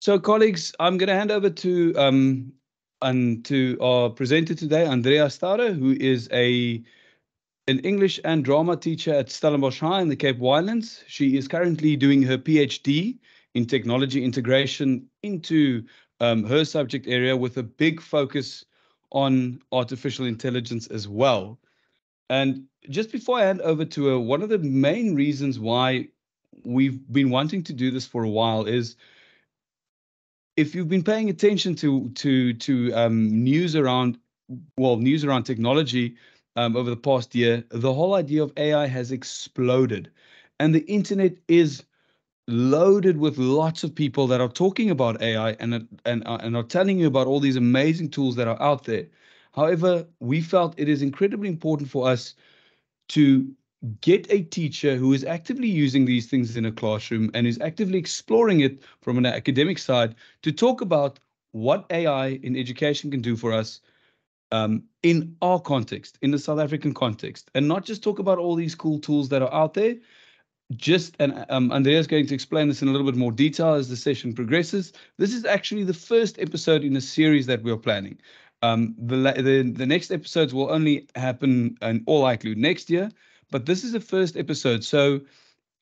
So, colleagues, I'm going to hand over to um, and to our presenter today, Andrea Staude, who is a an English and drama teacher at Stellenbosch High in the Cape Winelands. She is currently doing her PhD in technology integration into um, her subject area with a big focus on artificial intelligence as well. And just before I hand over to her, one of the main reasons why we've been wanting to do this for a while is if you've been paying attention to to to um, news around well news around technology um, over the past year, the whole idea of AI has exploded, and the internet is loaded with lots of people that are talking about AI and and uh, and are telling you about all these amazing tools that are out there. However, we felt it is incredibly important for us to get a teacher who is actively using these things in a classroom and is actively exploring it from an academic side to talk about what AI in education can do for us um, in our context, in the South African context, and not just talk about all these cool tools that are out there. Just and um, Andrea is going to explain this in a little bit more detail as the session progresses. This is actually the first episode in a series that we're planning. Um, the, the the next episodes will only happen in all likelihood next year, but this is the first episode, so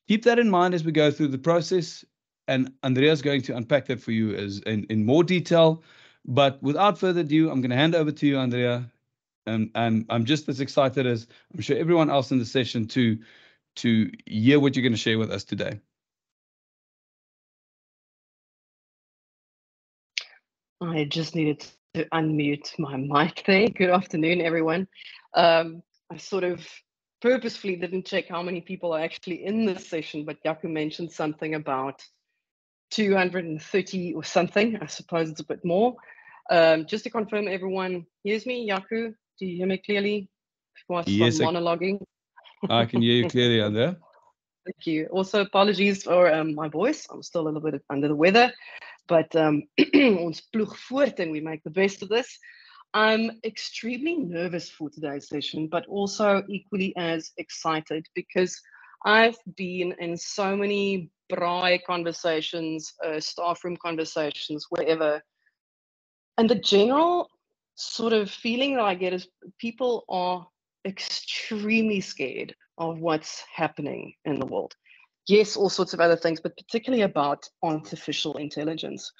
keep that in mind as we go through the process. And Andrea is going to unpack that for you as in, in more detail. But without further ado, I'm going to hand over to you, Andrea. And, and I'm just as excited as I'm sure everyone else in the session to to hear what you're going to share with us today. I just needed to unmute my mic there. Good afternoon, everyone. Um, I sort of purposefully didn't check how many people are actually in this session, but Jaco mentioned something about 230 or something. I suppose it's a bit more. Um, just to confirm, everyone hears me. Jaco, do you hear me clearly? Before I yes, monologuing. I can hear you clearly, Andrea. Thank you. Also, apologies for um, my voice. I'm still a little bit under the weather, but um, ons ploeg voort and we make the best of this. I'm extremely nervous for today's session, but also equally as excited because I've been in so many braai conversations, uh, staff room conversations, wherever. And the general sort of feeling that I get is people are extremely scared of what's happening in the world. Yes, all sorts of other things, but particularly about artificial intelligence.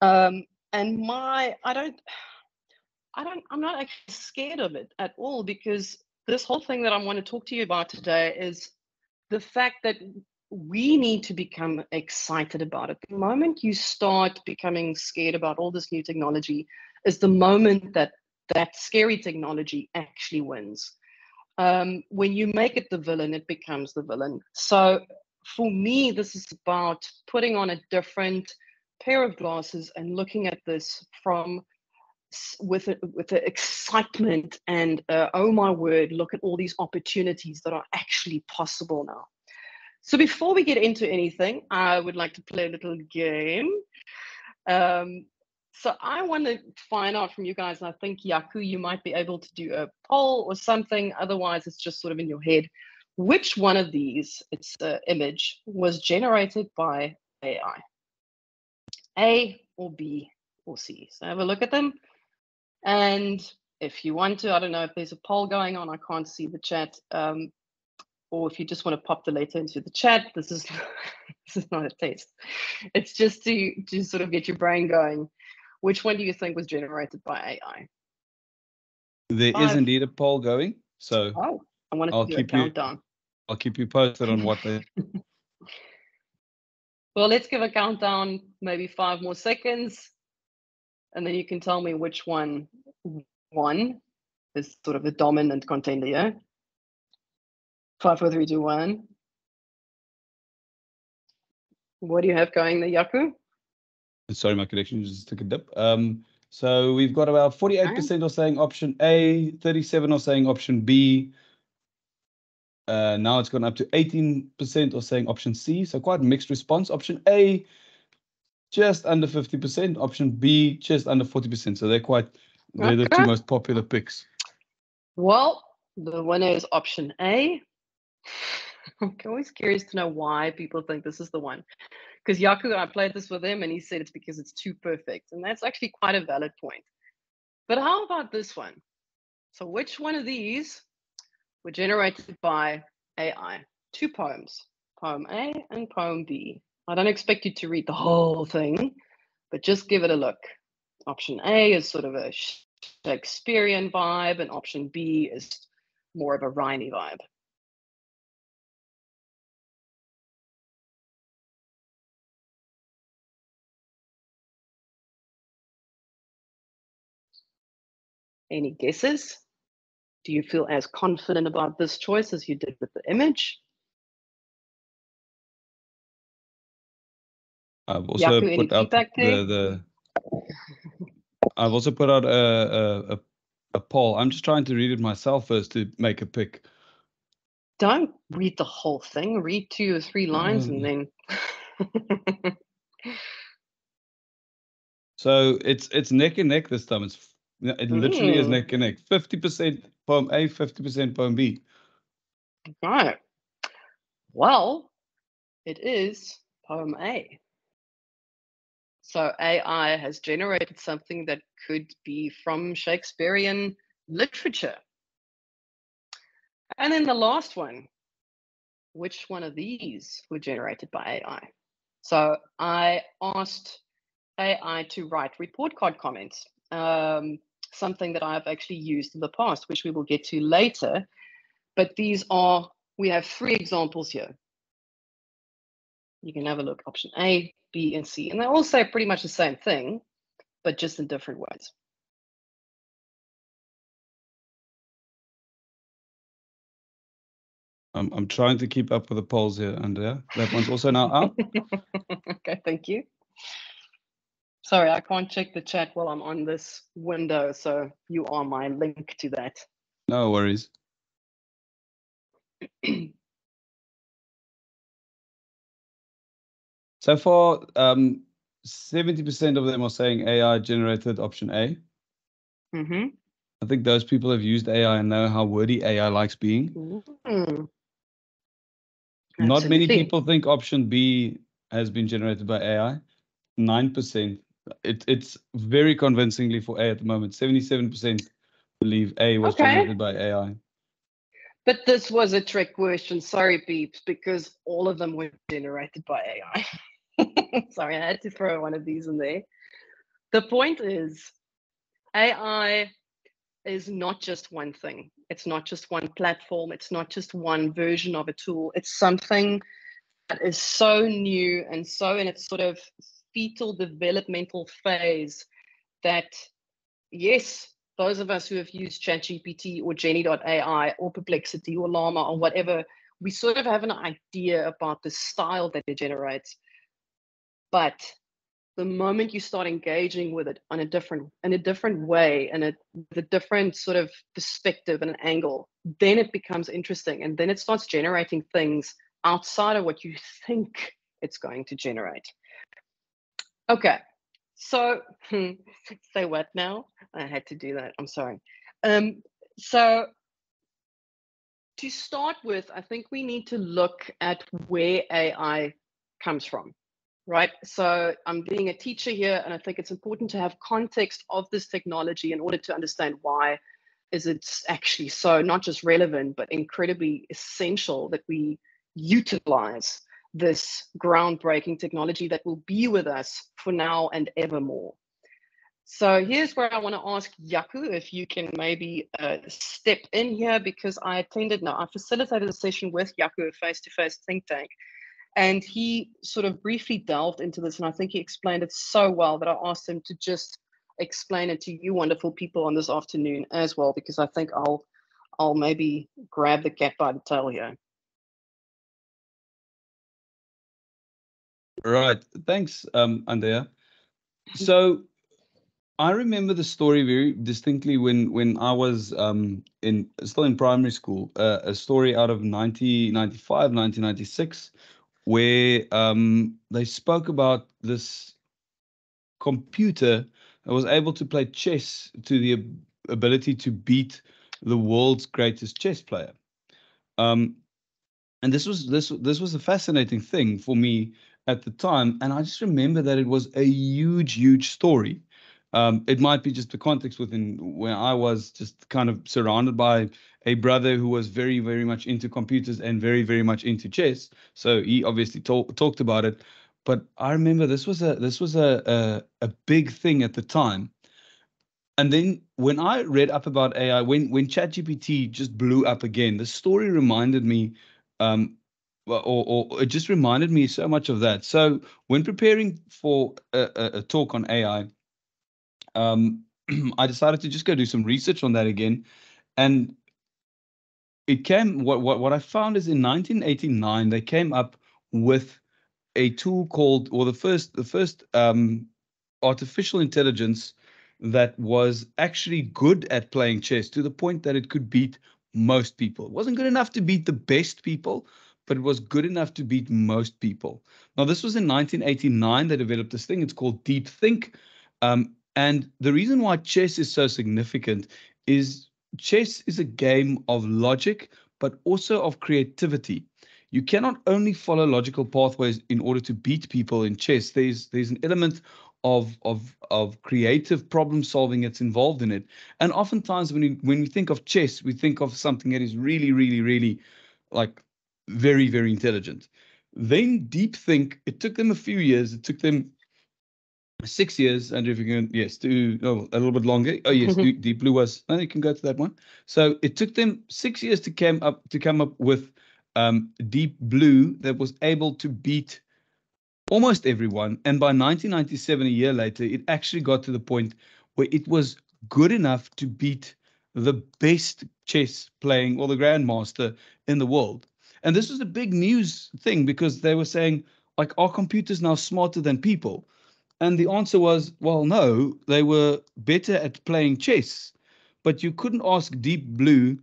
Um, and my, I don't, I don't, I'm not actually scared of it at all because this whole thing that I want to talk to you about today is the fact that we need to become excited about it. The moment you start becoming scared about all this new technology is the moment that that scary technology actually wins. Um, when you make it the villain, it becomes the villain. So for me, this is about putting on a different pair of glasses and looking at this from with a, with the excitement and uh, oh my word, look at all these opportunities that are actually possible now. So before we get into anything, I would like to play a little game. Um, so I want to find out from you guys, and I think Jaco, you might be able to do a poll or something. Otherwise, it's just sort of in your head. Which one of these, its uh, image, was generated by AI? A or B or C? So have a look at them. And if you want to, I don't know if there's a poll going on, I can't see the chat. Um, or if you just want to pop the letter into the chat, this is this is not a test. It's just to to sort of get your brain going. Which one do you think was generated by AI? There Five. is indeed a poll going. So oh, I want to do keep a countdown. You, I'll keep you posted on what they. well, let's give a countdown, maybe five more seconds and then you can tell me which one won is sort of the dominant contender, yeah? Five, four, three, two, one. What do you have going there, Jaco? Sorry, my connection just took a dip. Um, so we've got about 48% are saying option A, 37 are saying option B. Uh, now it's gone up to 18% are saying option C. So quite mixed response. Option A just under 50%. Option B, just under 40%. So they're quite, they're the two most popular picks. Well, the winner is option A. I'm always curious to know why people think this is the one. Because Jaco, I played this with him and he said it's because it's too perfect. And that's actually quite a valid point. But how about this one? So, which one of these were generated by AI? Two poems, poem A and poem B. I don't expect you to read the whole thing, but just give it a look. Option A is sort of a Shakespearean vibe, and option B is more of a rhymy vibe. Any guesses? Do you feel as confident about this choice as you did with the image? I've also put up the, the I've also put out a, a a a poll. I'm just trying to read it myself first to make a pick. Don't read the whole thing. Read two or three lines and Mm. then. So it's it's neck and neck this time. It's it literally is Mm. neck and neck. Fifty percent poem A, fifty percent poem B. right. Well, it is poem A. So AI has generated something that could be from Shakespearean literature. And then the last one, which one of these were generated by AI? So I asked AI to write report card comments, um, something that I've actually used in the past, which we will get to later. But these are, we have three examples here. You can have a look, option A, B, and C. And they all say pretty much the same thing, but just in different words. I'm I'm trying to keep up with the polls here, Andrea. That one's also now out. okay, thank you. Sorry, I can't check the chat while I'm on this window, so you are my link to that. No worries. So far, um, 70% of them are saying AI generated option A. Mm-hmm. I think those people have used AI and know how wordy AI likes being. Mm. Not many people think option B has been generated by AI. 9%. It, it's very convincingly for A at the moment. 77% believe A was Okay. generated by AI. But this was a trick question. Sorry, peeps, because all of them were generated by AI. Sorry, I had to throw one of these in there. The point is, AI is not just one thing. It's not just one platform. It's not just one version of a tool. It's something that is so new and so in its sort of fetal developmental phase that, yes, those of us who have used ChatGPT or Jenni.ai or Perplexity or Llama or whatever, we sort of have an idea about the style that it generates. But the moment you start engaging with it on a different in a different way and a the different sort of perspective and an angle, then it becomes interesting. And then it starts generating things outside of what you think it's going to generate. Okay. So say what now? I had to do that. I'm sorry. Um, so to start with, I think we need to look at where AI comes from, right? So I'm being a teacher here, and I think it's important to have context of this technology in order to understand why is it actually so not just relevant, but incredibly essential that we utilize this groundbreaking technology that will be with us for now and evermore. So here's where I want to ask Jaco if you can maybe uh, step in here because I attended, no, I facilitated a session with Jaco, a face-to-face think tank, and he sort of briefly delved into this, and I think he explained it so well that I asked him to just explain it to you wonderful people on this afternoon as well, because I think I'll I'll maybe grab the cat by the tail here. Right. Thanks, um, Andrea. So I remember the story very distinctly when when I was um, in still in primary school. Uh, a story out of 1995, 1996, where um, they spoke about this computer that was able to play chess to the ability to beat the world's greatest chess player. Um, and this was this this was a fascinating thing for me at the time, and I just remember that it was a huge, huge story. Um, it might be just the context within where I was just kind of surrounded by a brother who was very, very much into computers and very, very much into chess. So he obviously talk, talked about it. But I remember this was a this was a, a a big thing at the time. And then when I read up about AI, when when ChatGPT just blew up again, the story reminded me, um, or, or it just reminded me so much of that. So when preparing for a, a, a talk on AI, um, I decided to just go do some research on that again, and it came. What what what I found is in 1989 they came up with a tool called, or the first the first um, artificial intelligence that was actually good at playing chess to the point that it could beat most people. It wasn't good enough to beat the best people, but it was good enough to beat most people. Now, this was in 1989 they developed this thing. It's called Deep Think. Um, and the reason why chess is so significant is chess is a game of logic, but also of creativity. You cannot only follow logical pathways in order to beat people in chess. There's there's an element of of of creative problem solving that's involved in it. And oftentimes when we when we think of chess, we think of something that is really, really, really like very, very intelligent. Then deep think, it took them a few years. It took them six years, and if you can, yes, do oh, a little bit longer. Oh yes, mm-hmm. Deep Blue was. No, you can go to that one. So it took them six years to come up to come up with um, Deep Blue that was able to beat almost everyone. And by 1997, a year later, it actually got to the point where it was good enough to beat the best chess playing or the grandmaster in the world. And this was a big news thing because they were saying, like, our computers now smarter than people? And the answer was, well, no, they were better at playing chess. But you couldn't ask Deep Blue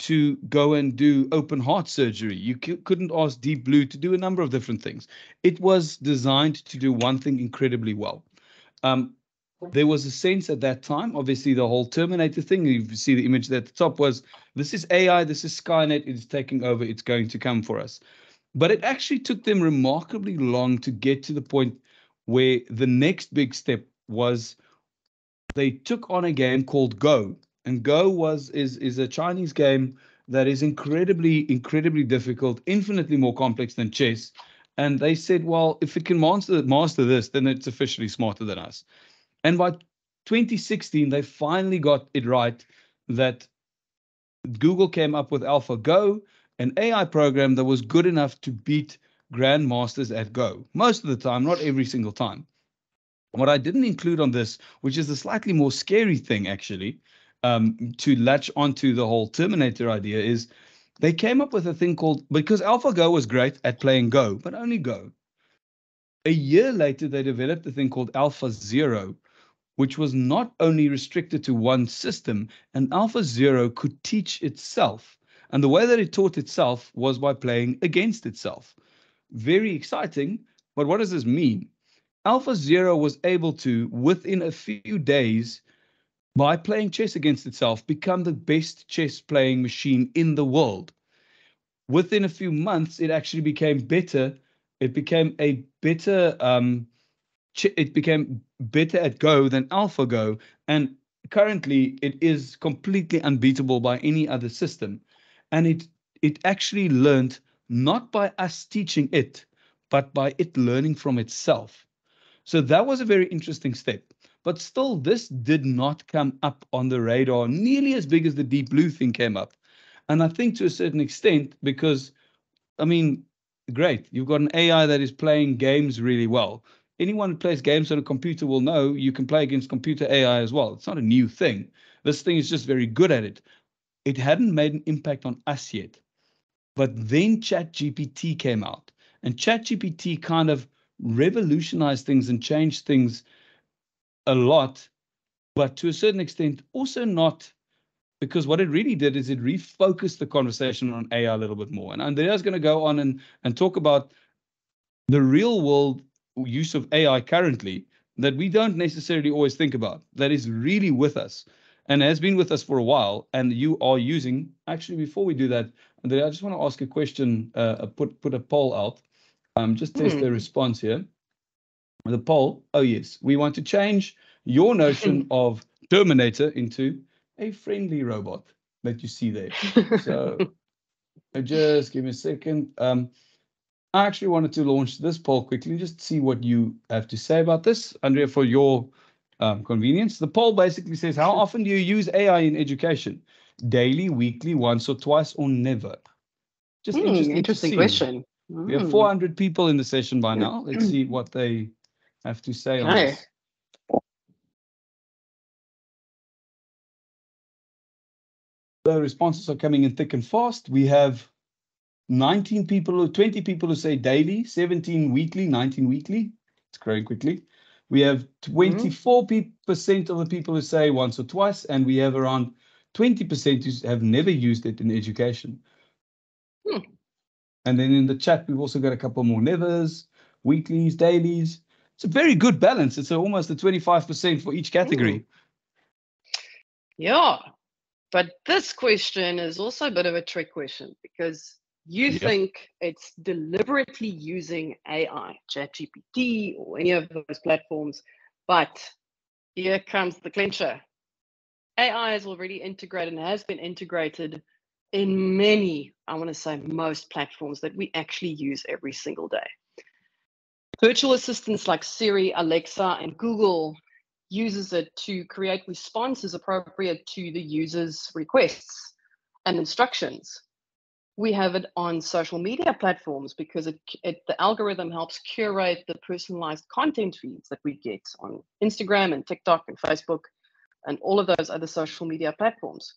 to go and do open heart surgery. You c- couldn't ask Deep Blue to do a number of different things. It was designed to do one thing incredibly well. Um, there was a sense at that time, obviously, the whole Terminator thing. You see the image at the top was this is AI, this is Skynet, it is taking over, it's going to come for us. But it actually took them remarkably long to get to the point where the next big step was they took on a game called Go. And Go was is is a Chinese game that is incredibly incredibly difficult, infinitely more complex than chess. And they said, well, if it can master master this, then it's officially smarter than us. And by 2016, they finally got it right that Google came up with AlphaGo, an AI program that was good enough to beat grandmasters at Go. Most of the time, not every single time. What I didn't include on this, which is a slightly more scary thing actually, um, to latch onto the whole Terminator idea is they came up with a thing called because AlphaGo was great at playing Go, but only Go. A year later, they developed a thing called Alpha Zero, which was not only restricted to one system, and Alpha Zero could teach itself. And the way that it taught itself was by playing against itself. Very exciting, but what does this mean? Alpha Zero was able to, within a few days, by playing chess against itself, become the best chess playing machine in the world. Within a few months, it actually became better. It became a better. Um, it became better at Go than AlphaGo, and currently it is completely unbeatable by any other system. And it it actually learned not by us teaching it, but by it learning from itself. So that was a very interesting step. But still, this did not come up on the radar nearly as big as the Deep Blue thing came up. And I think to a certain extent, because, I mean, great, you've got an AI that is playing games really well. Anyone who plays games on a computer will know you can play against computer AI as well. It's not a new thing. This thing is just very good at it. It hadn't made an impact on us yet. But then ChatGPT came out, and ChatGPT kind of revolutionized things and changed things a lot, but to a certain extent, also not because what it really did is it refocused the conversation on AI a little bit more. And Andrea's going to go on and, and talk about the real world use of AI currently that we don't necessarily always think about, that is really with us. And has been with us for a while, and you are using. Actually, before we do that, Andrea, I just want to ask a question. Uh, put put a poll out. Um, just test mm. the response here. The poll. Oh yes, we want to change your notion of Terminator into a friendly robot that you see there. So just give me a second. Um, I actually wanted to launch this poll quickly, just see what you have to say about this, Andrea, for your um, convenience. The poll basically says, how often do you use AI in education? Daily, weekly, once or twice, or never? Just mm, interesting, interesting question. Mm. We have hmm. 400 people in the session by now. Let's see what they have to say on this. The responses are coming in thick and fast. We have 19 people or 20 people who say daily, 17 weekly, 19 weekly. It's growing quickly. We have 24% mm-hmm. percent of the people who say once or twice, and we have around 20% who have never used it in education. Hmm. And then in the chat, we've also got a couple more nevers, weeklies, dailies. It's a very good balance. It's almost a 25% for each category. Yeah. But this question is also a bit of a trick question because you yep. think it's deliberately using AI, ChatGPT, or any of those platforms, but here comes the clincher. AI is already integrated and has been integrated in many, I want to say most platforms that we actually use every single day. Virtual assistants like Siri, Alexa, and Google uses it to create responses appropriate to the user's requests and instructions. We have it on social media platforms because it, it, the algorithm helps curate the personalized content feeds that we get on Instagram and TikTok and Facebook and all of those other social media platforms.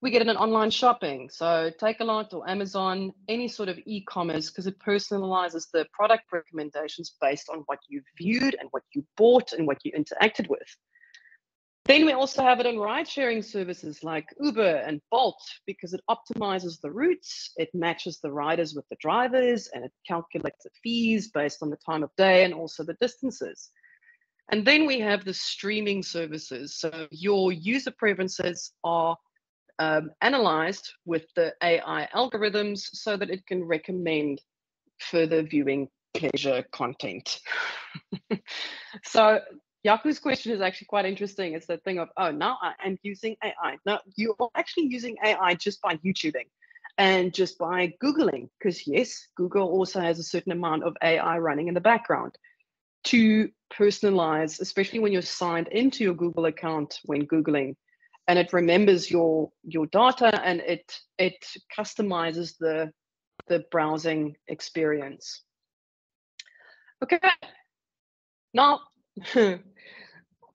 We get it in online shopping. So Takealot or Amazon, any sort of e-commerce, because it personalizes the product recommendations based on what you viewed and what you bought and what you interacted with. Then we also have it on ride sharing services like Uber and Bolt because it optimizes the routes, it matches the riders with the drivers, and it calculates the fees based on the time of day and also the distances. And then we have the streaming services. So your user preferences are um, analyzed with the AI algorithms so that it can recommend further viewing pleasure content. so Jaco's question is actually quite interesting. It's the thing of, oh, now I am using AI. Now you are actually using AI just by YouTubing and just by Googling, because yes, Google also has a certain amount of AI running in the background to personalize, especially when you're signed into your Google account when Googling and it remembers your your data and it it customizes the the browsing experience. Okay. Now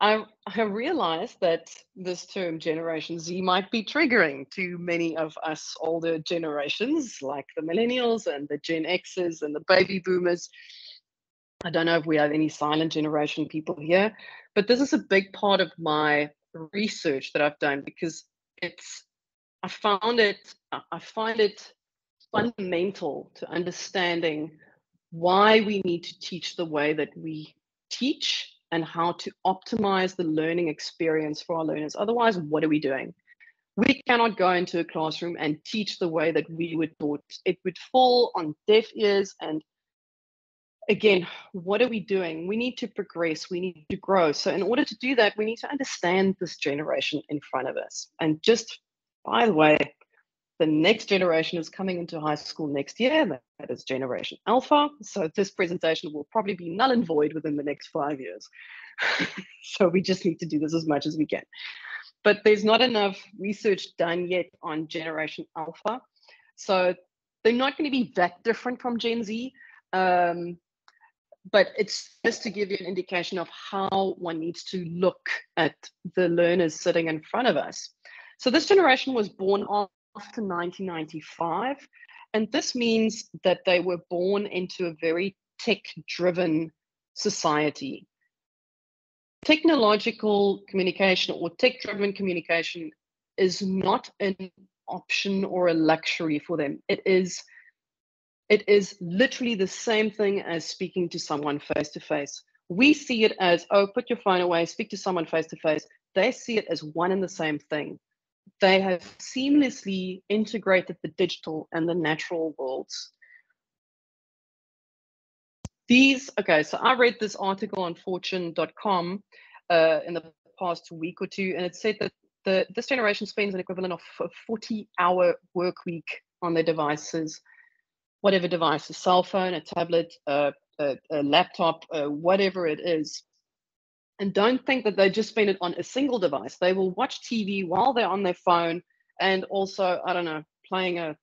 I I realized that this term Generation Z might be triggering to many of us older generations, like the millennials and the Gen X's and the baby boomers. I don't know if we have any silent generation people here, but this is a big part of my research that I've done because it's I found it I find it fundamental to understanding why we need to teach the way that we teach and how to optimize the learning experience for our learners. Otherwise, what are we doing? We cannot go into a classroom and teach the way that we would taught. It would fall on deaf ears and again, what are we doing? We need to progress, we need to grow. So, in order to do that, we need to understand this generation in front of us. And just by the way, the next generation is coming into high school next year. That is Generation Alpha. So, this presentation will probably be null and void within the next five years. so, we just need to do this as much as we can. But there's not enough research done yet on Generation Alpha. So, they're not going to be that different from Gen Z. Um, but it's just to give you an indication of how one needs to look at the learners sitting in front of us. So this generation was born after 1995, and this means that they were born into a very tech-driven society. Technological communication or tech-driven communication is not an option or a luxury for them. It is it is literally the same thing as speaking to someone face to face. We see it as, oh, put your phone away, speak to someone face to face. they see it as one and the same thing. They have seamlessly integrated the digital and the natural worlds. These, okay, so I read this article on fortune.com uh, in the past week or two, and it said that the, this generation spends an equivalent of a 40 hour work week on their devices, whatever device, a cell phone, a tablet, a, a, a laptop, uh, whatever it is. And don't think that they just spend it on a single device. They will watch TV while they're on their phone and also, I don't know, playing a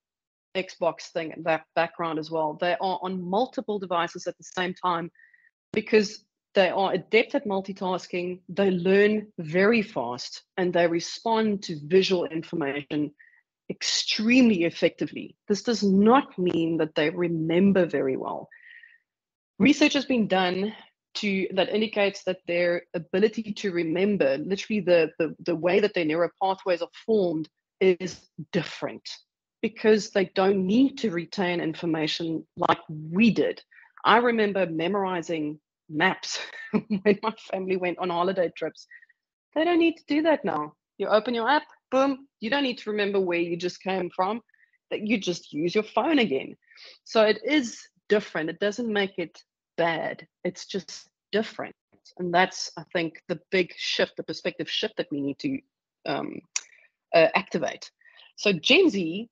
Xbox thing in that background as well. They are on multiple devices at the same time because they are adept at multitasking, they learn very fast, and they respond to visual information extremely effectively. This does not mean that they remember very well. Research has been done to that indicates that their ability to remember, literally the, the, the way that their neural pathways are formed, is different because they don't need to retain information like we did. I remember memorizing maps when my family went on holiday trips. They don't need to do that now. You open your app, boom, you don't need to remember where you just came from, that you just use your phone again. So it is different. It doesn't make it bad. It's just different. And that's, I think, the big shift, the perspective shift that we need to um, uh, activate. So Gen Z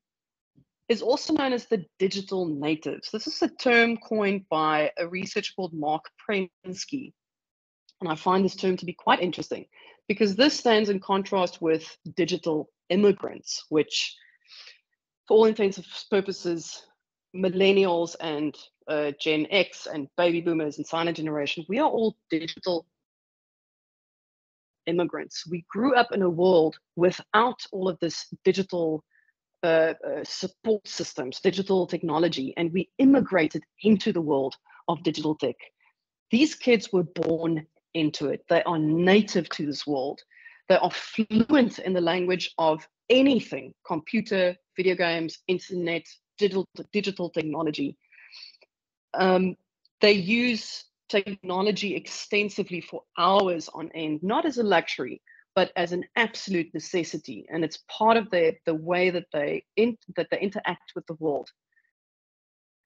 is also known as the digital natives. This is a term coined by a researcher called Marc Prensky. And I find this term to be quite interesting because this stands in contrast with digital immigrants, which, for all intents and purposes, millennials and uh, Gen X and baby boomers and silent generation, we are all digital immigrants. We grew up in a world without all of this digital uh, uh, support systems, digital technology, and we immigrated into the world of digital tech. These kids were born into it. They are native to this world. They are fluent in the language of anything computer, video games, internet, digital, digital technology. Um, they use technology extensively for hours on end, not as a luxury, but as an absolute necessity, and it's part of the the way that they in, that they interact with the world.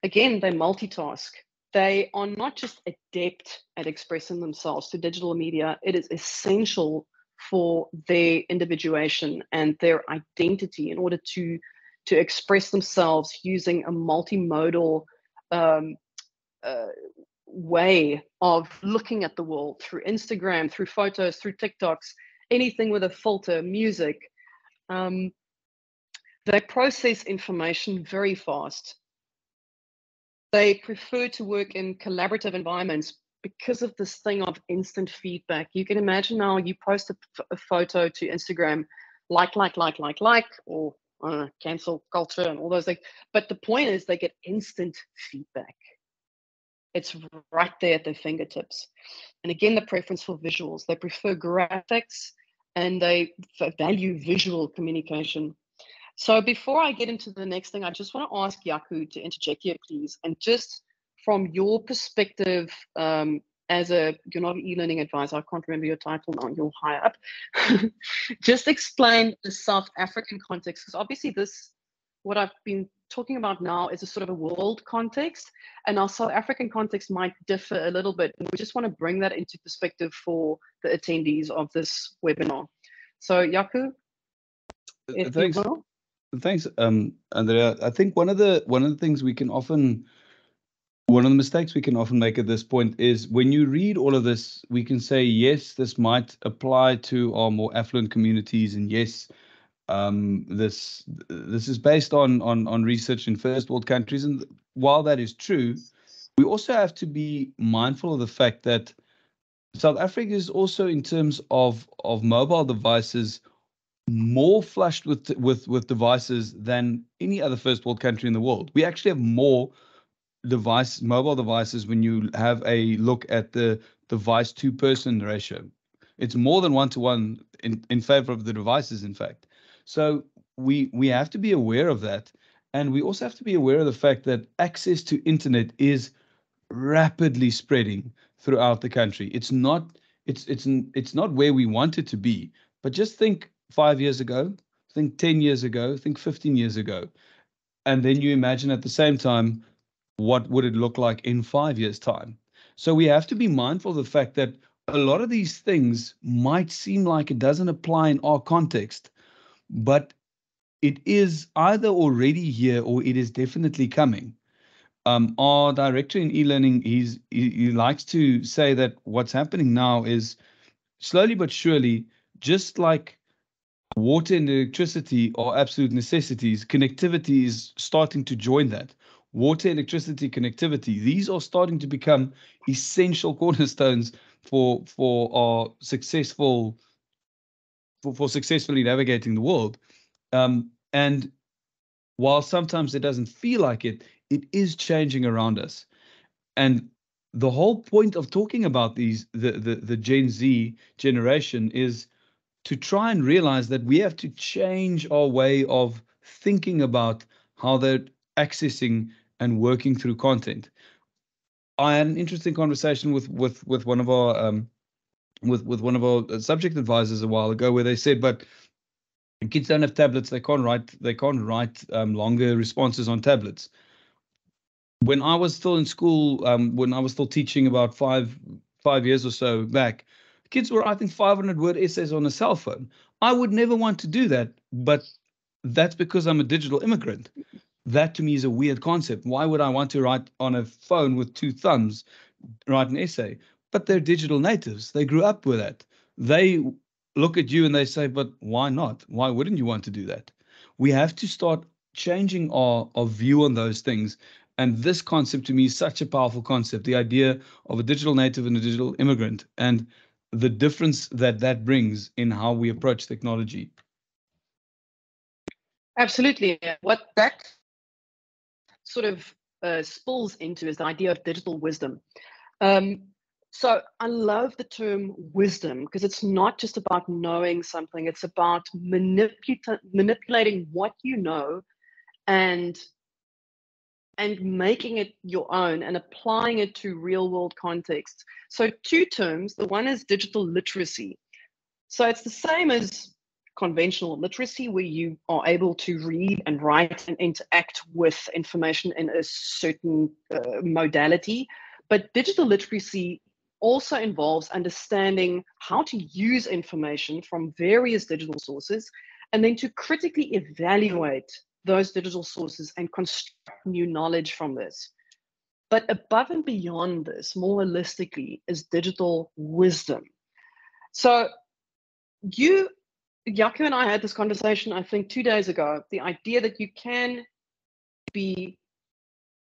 Again, they multitask. They are not just adept at expressing themselves to digital media. It is essential for their individuation and their identity in order to to express themselves using a multimodal um, uh, way of looking at the world through Instagram, through photos, through TikToks, anything with a filter, music. Um, they process information very fast. They prefer to work in collaborative environments because of this thing of instant feedback. You can imagine now you post a, photo to Instagram, like, like, like, like, like, or know, cancel culture and all those things. But the point is, they get instant feedback. It's right there at their fingertips. And again, the preference for visuals. They prefer graphics and they value visual communication. So before I get into the next thing, I just want to ask Jaco to interject here, please. And just from your perspective um, as a, you're not an e-learning advisor, I can't remember your title now, you're up. just explain the South African context, because obviously this, what I've been talking about now is a sort of a world context, and our South African context might differ a little bit. And we just want to bring that into perspective for the attendees of this webinar. So, Jaco, Thanks. Thanks, um, Andrea. I think one of the one of the things we can often one of the mistakes we can often make at this point is when you read all of this, we can say, yes, this might apply to our more affluent communities, and yes, um, this this is based on on on research in first world countries, and while that is true, we also have to be mindful of the fact that South Africa is also, in terms of of mobile devices, more flushed with with with devices than any other first world country in the world. We actually have more device mobile devices when you have a look at the device to person ratio. It's more than one to one in in favor of the devices, in fact. So we we have to be aware of that, and we also have to be aware of the fact that access to internet is rapidly spreading throughout the country. It's not it's it's it's not where we want it to be. But just think five years ago, think 10 years ago, think 15 years ago. And then you imagine at the same time, what would it look like in five years' time? So we have to be mindful of the fact that a lot of these things might seem like it doesn't apply in our context, but it is either already here or it is definitely coming. Um, our director in e-learning, he's, he, he likes to say that what's happening now is slowly but surely, just like water and electricity are absolute necessities, connectivity is starting to join that. Water, electricity, connectivity, these are starting to become essential cornerstones for for our successful for, for successfully navigating the world. Um, and while sometimes it doesn't feel like it, it is changing around us. And the whole point of talking about these the, the, the Gen Z generation is to try and realize that we have to change our way of thinking about how they're accessing and working through content. I had an interesting conversation with with with one of our um, with with one of our subject advisors a while ago, where they said, "But kids don't have tablets; they can't write they can't write um, longer responses on tablets." When I was still in school, um, when I was still teaching about five five years or so back, kids were writing 500 word essays on a cell phone. I would never want to do that, but that's because I'm a digital immigrant that to me is a weird concept. Why would I want to write on a phone with two thumbs, write an essay? But they're digital natives. They grew up with that. They look at you and they say, but why not? Why wouldn't you want to do that? We have to start changing our, our view on those things. And this concept to me is such a powerful concept the idea of a digital native and a digital immigrant, and the difference that that brings in how we approach technology. Absolutely. What that sort of uh, spills into is the idea of digital wisdom. Um, so I love the term wisdom because it's not just about knowing something, it's about manipula- manipulating what you know and and making it your own and applying it to real world context. So two terms, the one is digital literacy. So it's the same as conventional literacy where you are able to read and write and interact with information in a certain uh, modality. But digital literacy also involves understanding how to use information from various digital sources and then to critically evaluate those digital sources and construct new knowledge from this. But above and beyond this, more holistically, is digital wisdom. So you Jaco and I had this conversation, I think, two days ago. The idea that you can be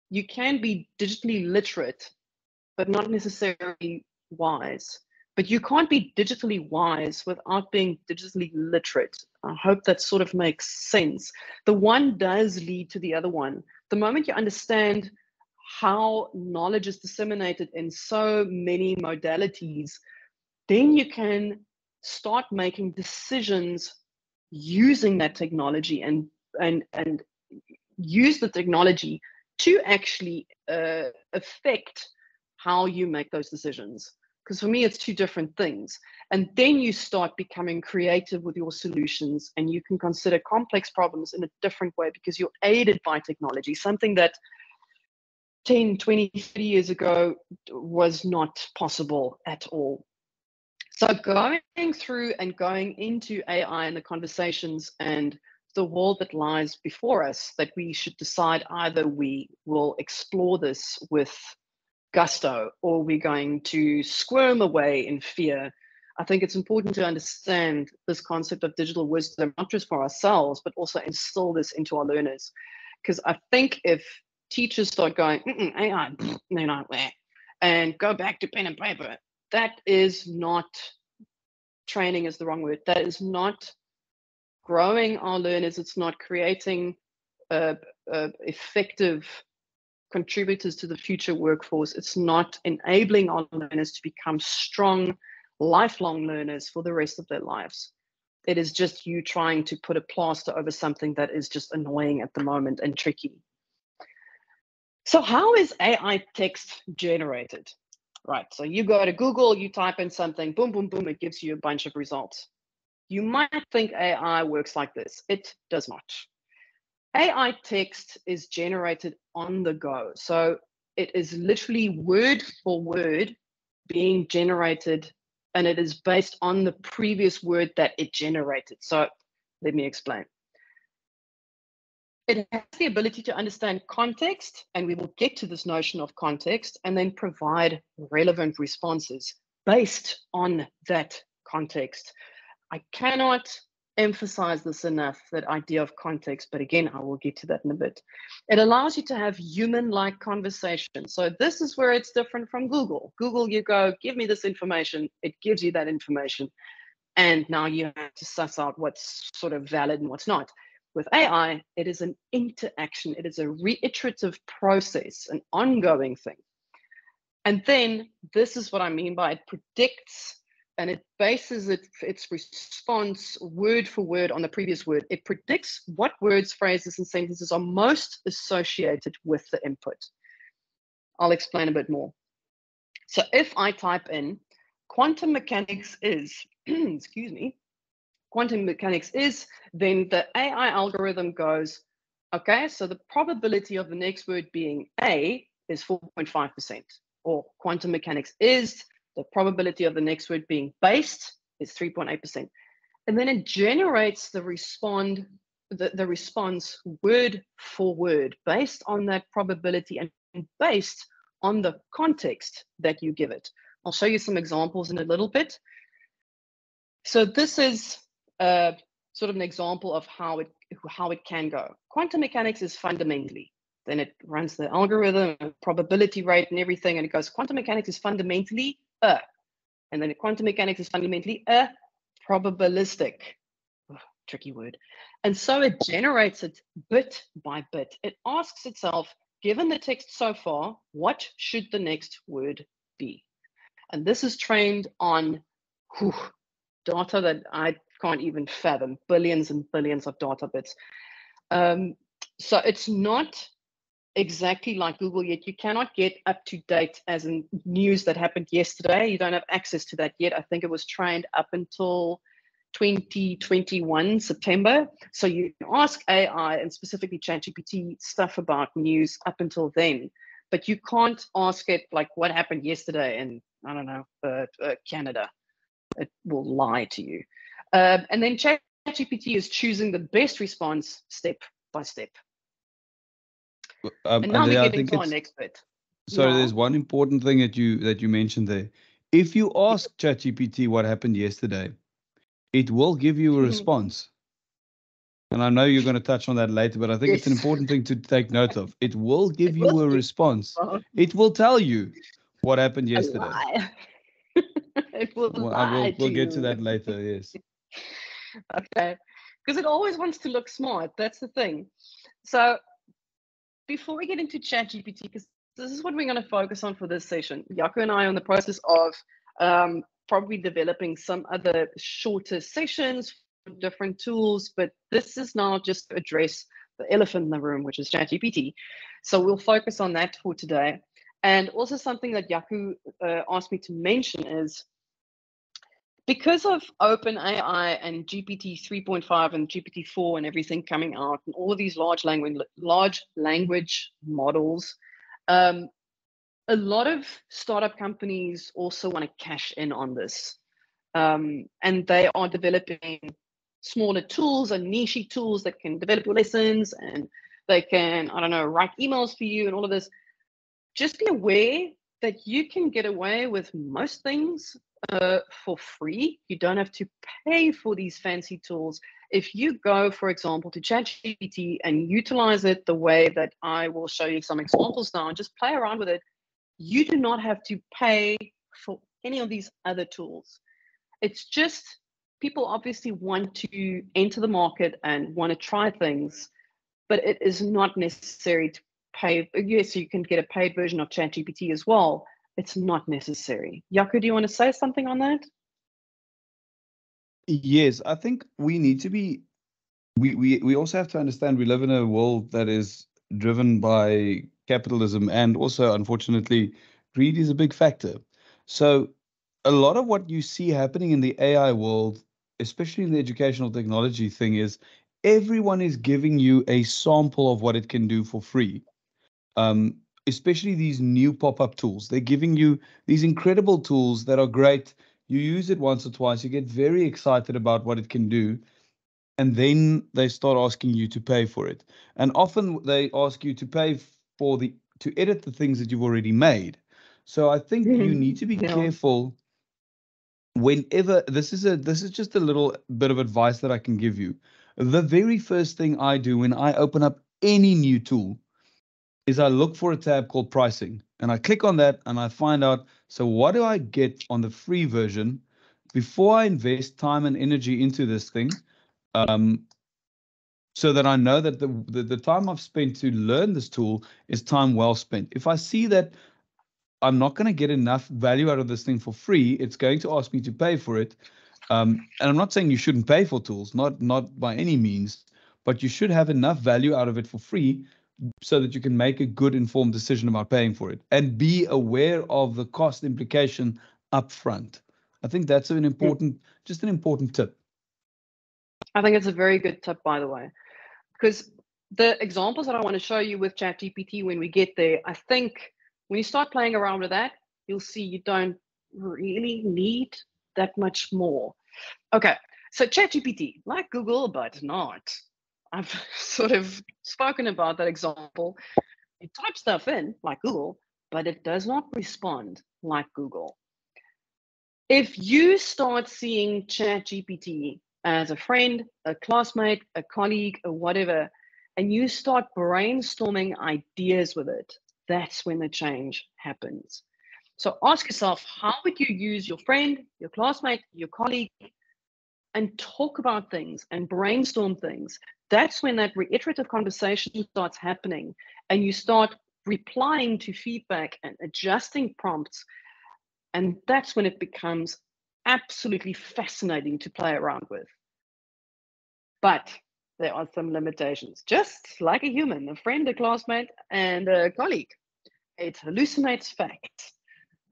you can be digitally literate, but not necessarily wise. But you can't be digitally wise without being digitally literate. I hope that sort of makes sense. The one does lead to the other one. The moment you understand how knowledge is disseminated in so many modalities, then you can start making decisions using that technology and and and use the technology to actually uh, affect how you make those decisions because for me it's two different things. And then you start becoming creative with your solutions and you can consider complex problems in a different way because you're aided by technology something that 10 20 30 years ago was not possible at all. So going through and going into AI and the conversations and the world that lies before us, that we should decide either we will explore this with gusto or we're going to squirm away in fear. I think it's important to understand this concept of digital wisdom, not just for ourselves, but also instill this into our learners. Because I think if teachers start going, AI, you know, and go back to pen and paper, that is not training is the wrong word. That is not growing our learners. It's not creating uh, uh, effective contributors to the future workforce. It's not enabling our learners to become strong, lifelong learners for the rest of their lives. It is just you trying to put a plaster over something that is just annoying at the moment and tricky. So, how is AI text generated? Right. So you go to Google, you type in something, boom, boom, boom, it gives you a bunch of results. You might think AI works like this. It does not. AI text is generated on the go. So it is literally word for word being generated and it is based on the previous word that it generated. So let me explain. It has the ability to understand context, and we will get to this notion of context and then provide relevant responses based on that context. I cannot emphasize this enough that idea of context, but again, I will get to that in a bit. It allows you to have human like conversation. So, this is where it's different from Google. Google, you go, give me this information, it gives you that information. And now you have to suss out what's sort of valid and what's not. With AI, it is an interaction, it is a reiterative process, an ongoing thing. And then this is what I mean by it predicts and it bases it, its response word for word on the previous word. It predicts what words, phrases, and sentences are most associated with the input. I'll explain a bit more. So if I type in quantum mechanics is, excuse me, quantum mechanics is, then the AI algorithm goes, okay, so the probability of the next word being A is 4.5%, or quantum mechanics is, the probability of the next word being based is 3.8%. And then it generates the respond the, the response word for word based on that probability and based on the context that you give it. I'll show you some examples in a little bit. So this is uh, sort of an example of how it how it can go. Quantum mechanics is fundamentally. Then it runs the algorithm, probability rate, and everything, and it goes. Quantum mechanics is fundamentally a, and then quantum mechanics is fundamentally a probabilistic. Oh, tricky word. And so it generates it bit by bit. It asks itself, given the text so far, what should the next word be? And this is trained on whew, data that I can't even fathom, billions and billions of data bits. Um, so it's not exactly like Google yet. You cannot get up to date as in news that happened yesterday. You don't have access to that yet. I think it was trained up until 2021 September. So you ask AI and specifically ChatGPT stuff about news up until then, but you can't ask it like what happened yesterday in I don't know uh, uh, Canada. It will lie to you. Uh, and then ChatGPT is choosing the best response step by step. Um, and now Andrea, we I get think into our it's- next bit. So Yeah. there's one important thing that you that you mentioned there. If you ask ChatGPT what happened yesterday, it will give you a Mhm. response. And I know you're going to touch on that later, but I think it's an important thing to take note of. It will give It you will a response. It will tell you what happened yesterday. it will Well, I will, we'll to get to that later. Yes. Okay. Because it always wants to look smart. That's the thing. So before we get into ChatGPT, because this is what we're going to focus on for this session, Jaco and I are in the process of um, probably developing some other shorter sessions, different tools, but this is now just to address the elephant in the room, which is ChatGPT. So we'll focus on that for today. And also something that Jaco uh, asked me to mention is because of OpenAI and GPT 3.5 and GPT 4 and everything coming out, and all of these large language large language models, um, a lot of startup companies also want to cash in on this, um, and they are developing smaller tools and niche tools that can develop your lessons and they can I don't know write emails for you and all of this. Just be aware that you can get away with most things uh, for free. You don't have to pay for these fancy tools. If you go, for example, to ChatGPT and utilize it the way that I will show you some examples now and just play around with it, you do not have to pay for any of these other tools. It's just people obviously want to enter the market and want to try things, but it is not necessary to pay. Yes, you can get a paid version of ChatGPT as well, it's not necessary. Jaco, do you want to say something on that? Yes, I think we need to be. We, we we also have to understand we live in a world that is driven by capitalism and also unfortunately greed is a big factor. So a lot of what you see happening in the AI world, especially in the educational technology thing, is everyone is giving you a sample of what it can do for free. Um, especially these new pop-up tools. They're giving you these incredible tools that are great. You use it once or twice, you get very excited about what it can do, and then they start asking you to pay for it. And often they ask you to pay for the to edit the things that you've already made. So I think you Mhm. need to be Yeah. careful whenever this is a this is just a little bit of advice that I can give you. The very first thing I do when I open up any new tool is I look for a tab called pricing and I click on that and I find out so what do I get on the free version before I invest time and energy into this thing um, so that I know that the, the the time I've spent to learn this tool is time well spent. If I see that I'm not going to get enough value out of this thing for free, it's going to ask me to pay for it. Um, and I'm not saying you shouldn't pay for tools, not not by any means, but you should have enough value out of it for free so that you can make a good informed decision about paying for it and be aware of the cost implication upfront. I think that's an important, just an important tip. I think it's a very good tip, by the way, because the examples that I want to show you with ChatGPT when we get there, I think when you start playing around with that, you'll see you don't really need that much more. Okay, so ChatGPT, like Google, but not. I've sort of spoken about that example. You type stuff in like Google, but it does not respond like Google. If you start seeing ChatGPT as a friend, a classmate, a colleague, or whatever, and you start brainstorming ideas with it, that's when the change happens. So ask yourself, how would you use your friend, your classmate, your colleague, and talk about things and brainstorm things? That's when that reiterative conversation starts happening and you start replying to feedback and adjusting prompts. And that's when it becomes absolutely fascinating to play around with. But there are some limitations, just like a human, a friend, a classmate, and a colleague. It hallucinates facts.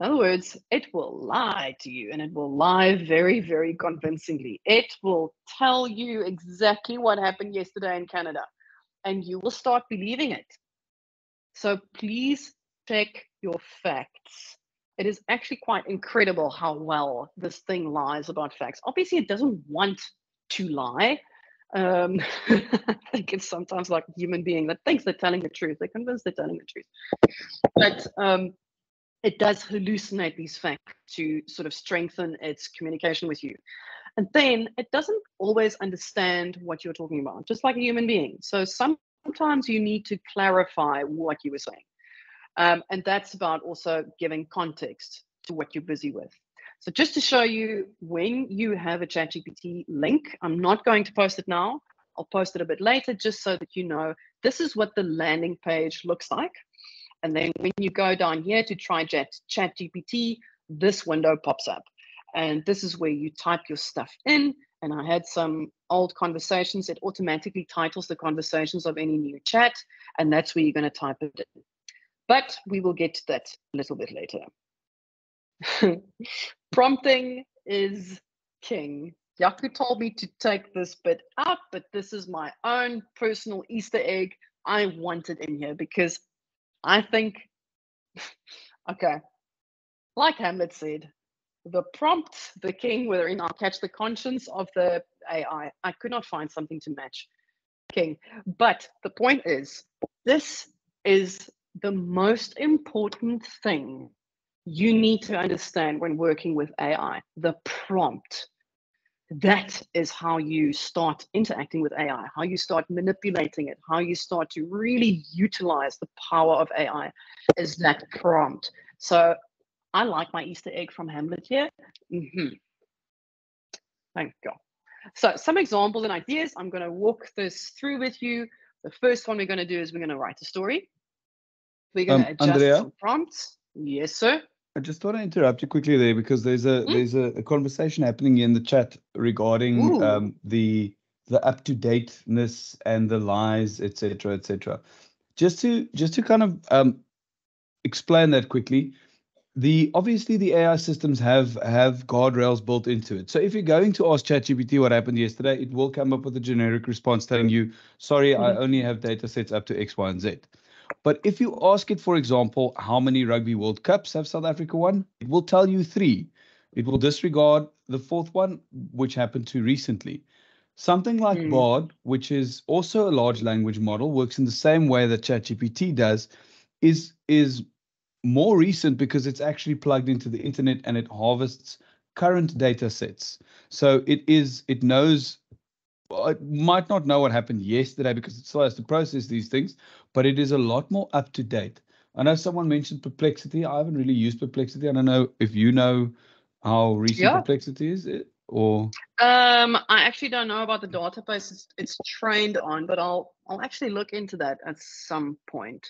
In other words, it will lie to you and it will lie very, very convincingly. It will tell you exactly what happened yesterday in Canada and you will start believing it. So please check your facts. It is actually quite incredible how well this thing lies about facts. Obviously, it doesn't want to lie. Um, I think it's sometimes like a human being that thinks they're telling the truth. They're convinced they're telling the truth. But um, it does hallucinate these facts to sort of strengthen its communication with you. And then it doesn't always understand what you're talking about, just like a human being. So sometimes you need to clarify what you were saying. Um, and that's about also giving context to what you're busy with. So just to show you when you have a ChatGPT link, I'm not going to post it now. I'll post it a bit later just so that you know this is what the landing page looks like. And then when you go down here to try Chat ChatGPT, this window pops up. And this is where you type your stuff in. And I had some old conversations. It automatically titles the conversations of any new chat. And that's where you're going to type it in. But we will get to that a little bit later. Prompting is king. Jaco told me to take this bit out, but this is my own personal Easter egg. I want it in here because I think, okay, like Hamlet said, the prompt, the king, wherein I'll catch the conscience of the AI. I could not find something to match king. But the point is, this is the most important thing you need to understand when working with AI the prompt. That is how you start interacting with AI, how you start manipulating it, how you start to really utilize the power of AI is that prompt. So I like my Easter egg from Hamlet here. Mm-hmm. Thank God. So some examples and ideas. I'm going to walk this through with you. The first one we're going to do is we're going to write a story. We're going Um, to adjust Andrea? some prompts. Yes, sir. I just thought I'd interrupt you quickly there because there's a Mm. there's a, a conversation happening in the chat regarding um, the the up to dateness and the lies, etc., etc. Just to just to kind of um, explain that quickly, the obviously the AI systems have have guardrails built into it. So if you're going to ask ChatGPT what happened yesterday, it will come up with a generic response telling you, "Sorry, mm-hmm. I only have data sets up to X, Y, and Z." But if you ask it, for example, how many Rugby World Cups have South Africa won, it will tell you three. It will disregard the fourth one, which happened to recently. Something like mm. Bard, which is also a large language model, works in the same way that ChatGPT does, is is more recent because it's actually plugged into the internet and it harvests current data sets. So it is it knows it might not know what happened yesterday because it still has to process these things, but it is a lot more up to date. I know someone mentioned perplexity. I haven't really used perplexity. I don't know if you know how recent yeah. perplexity is or um I actually don't know about the database it's, it's trained on, but I'll I'll actually look into that at some point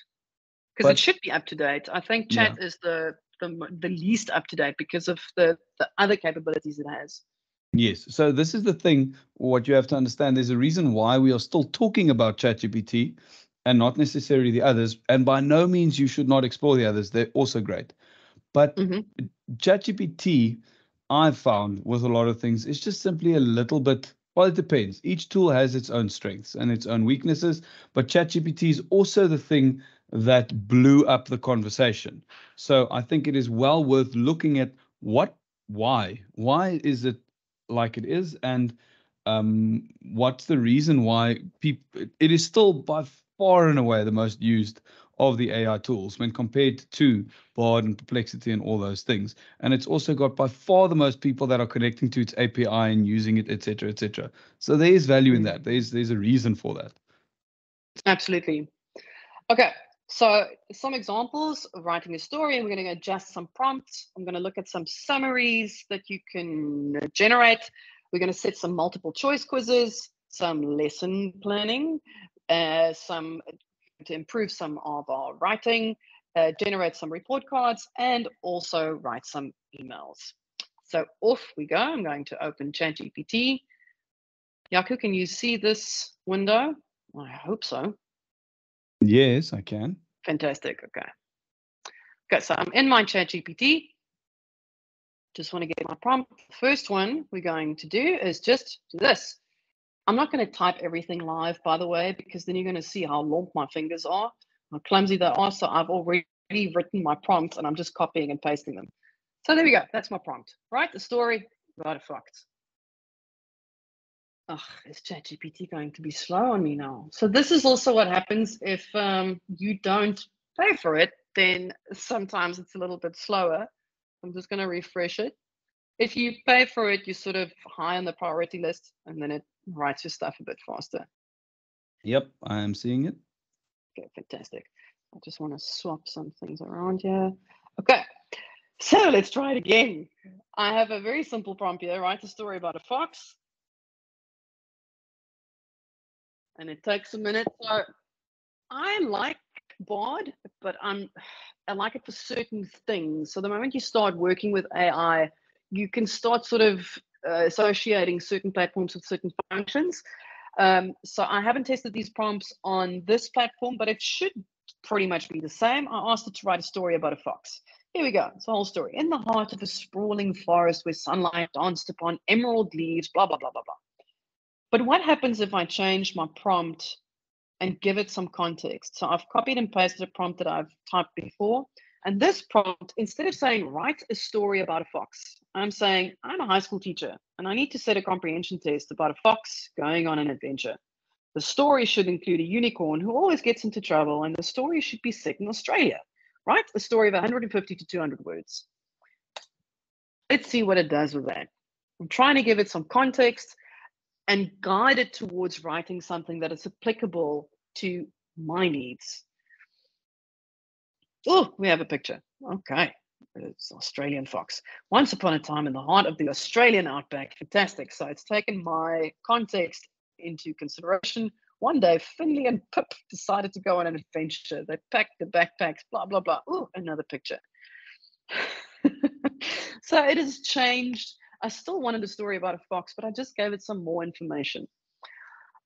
because it should be up to date. I think chat yeah. is the, the the least up to date because of the the other capabilities it has. Yes. So this is the thing. What you have to understand. There's a reason why we are still talking about ChatGPT and not necessarily the others. And by no means you should not explore the others. They're also great. But mm-hmm. ChatGPT, I've found with a lot of things, is just simply a little bit. Well, it depends. Each tool has its own strengths and its own weaknesses. But ChatGPT is also the thing that blew up the conversation. So I think it is well worth looking at what, why, why is it like it is, and um, what's the reason why people? It is still by far and away the most used of the AI tools when compared to Bard and Perplexity and all those things. And it's also got by far the most people that are connecting to its API and using it, etc., etc. So there is value in that. There's there's a reason for that. Absolutely. Okay, so some examples of writing a story, we're going to adjust some prompts. I'm going to look at some summaries that you can generate. We're going to set some multiple choice quizzes, some lesson planning, uh, some to improve some of our writing, uh, generate some report cards, and also write some emails. So off we go. I'm going to open ChatGPT. Jaco, can you see this window? I hope so. Yes, I can. Fantastic. Okay. Okay, so I'm in my ChatGPT. Just want to get my prompt. First one we're going to do is just do this. I'm not going to type everything live, by the way, because then you're going to see how long my fingers are, how clumsy they are. So I've already written my prompts and I'm just copying and pasting them. So there we go. That's my prompt. Write the story, write a fact oh, is ChatGPT going to be slow on me now? So this is also what happens if um, you don't pay for it. Then sometimes it's a little bit slower. I'm just going to refresh it. If you pay for it, you're sort of high on the priority list, and then it writes your stuff a bit faster. Yep, I am seeing it. Okay, fantastic. I just want to swap some things around here. Okay, so let's try it again. I have a very simple prompt here. Write a story about a fox and it takes a minute. So I like Bard, but I'm I like it for certain things. So the moment you start working with AI, you can start sort of uh, associating certain platforms with certain functions. Um, so I haven't tested these prompts on this platform, but it should pretty much be the same. I asked it to write a story about a fox. Here we go. It's a whole story. In the heart of a sprawling forest where sunlight danced upon emerald leaves, blah, blah, blah, blah, blah. But what happens if I change my prompt and give it some context? So I've copied and pasted a prompt that I've typed before. And this prompt, instead of saying, write a story about a fox, I'm saying, I'm a high school teacher and I need to set a comprehension test about a fox going on an adventure. The story should include a unicorn who always gets into trouble, and the story should be set in Australia. Write a story of 150 to 200 words. Let's see what it does with that. I'm trying to give it some context and guide it towards writing something that is applicable to my needs. Oh, we have a picture. Okay. It's Australian fox. Once upon a time in the heart of the Australian outback. Fantastic. So it's taken my context into consideration. One day, Finley and Pip decided to go on an adventure. They packed the backpacks, blah, blah, blah. Oh, another picture. so it has changed I still wanted a story about a fox, but I just gave it some more information.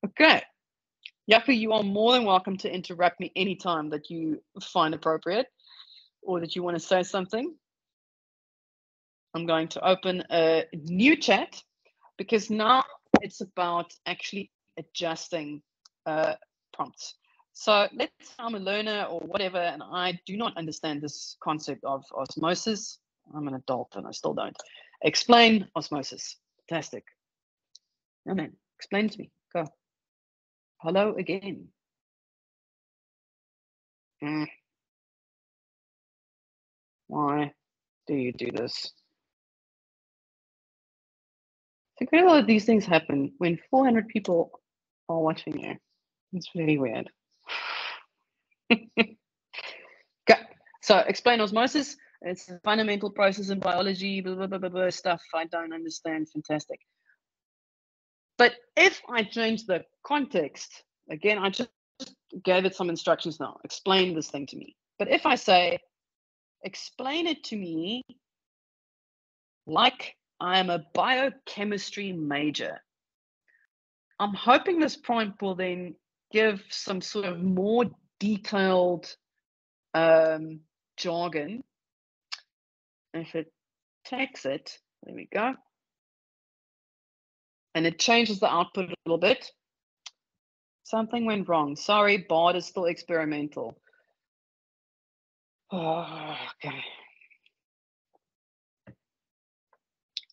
Okay. Jaco, you are more than welcome to interrupt me anytime that you find appropriate or that you want to say something. I'm going to open a new chat because now it's about actually adjusting uh, prompts. So let's say I'm a learner or whatever, and I do not understand this concept of osmosis. I'm an adult and I still don't. Explain osmosis. Fantastic. No man, explain to me. Go. Hello again. Mm. Why do you do this? I think a lot these things happen when 400 people are watching you. It's really weird. okay, so explain osmosis. It's a fundamental process in biology, blah, blah, blah, blah, blah, stuff I don't understand. Fantastic. But if I change the context, again, I just gave it some instructions now. Explain this thing to me. But if I say, explain it to me like I am a biochemistry major, I'm hoping this prompt will then give some sort of more detailed um, jargon. If it takes it, there we go. And it changes the output a little bit. Something went wrong. Sorry, Bard is still experimental. Oh, okay.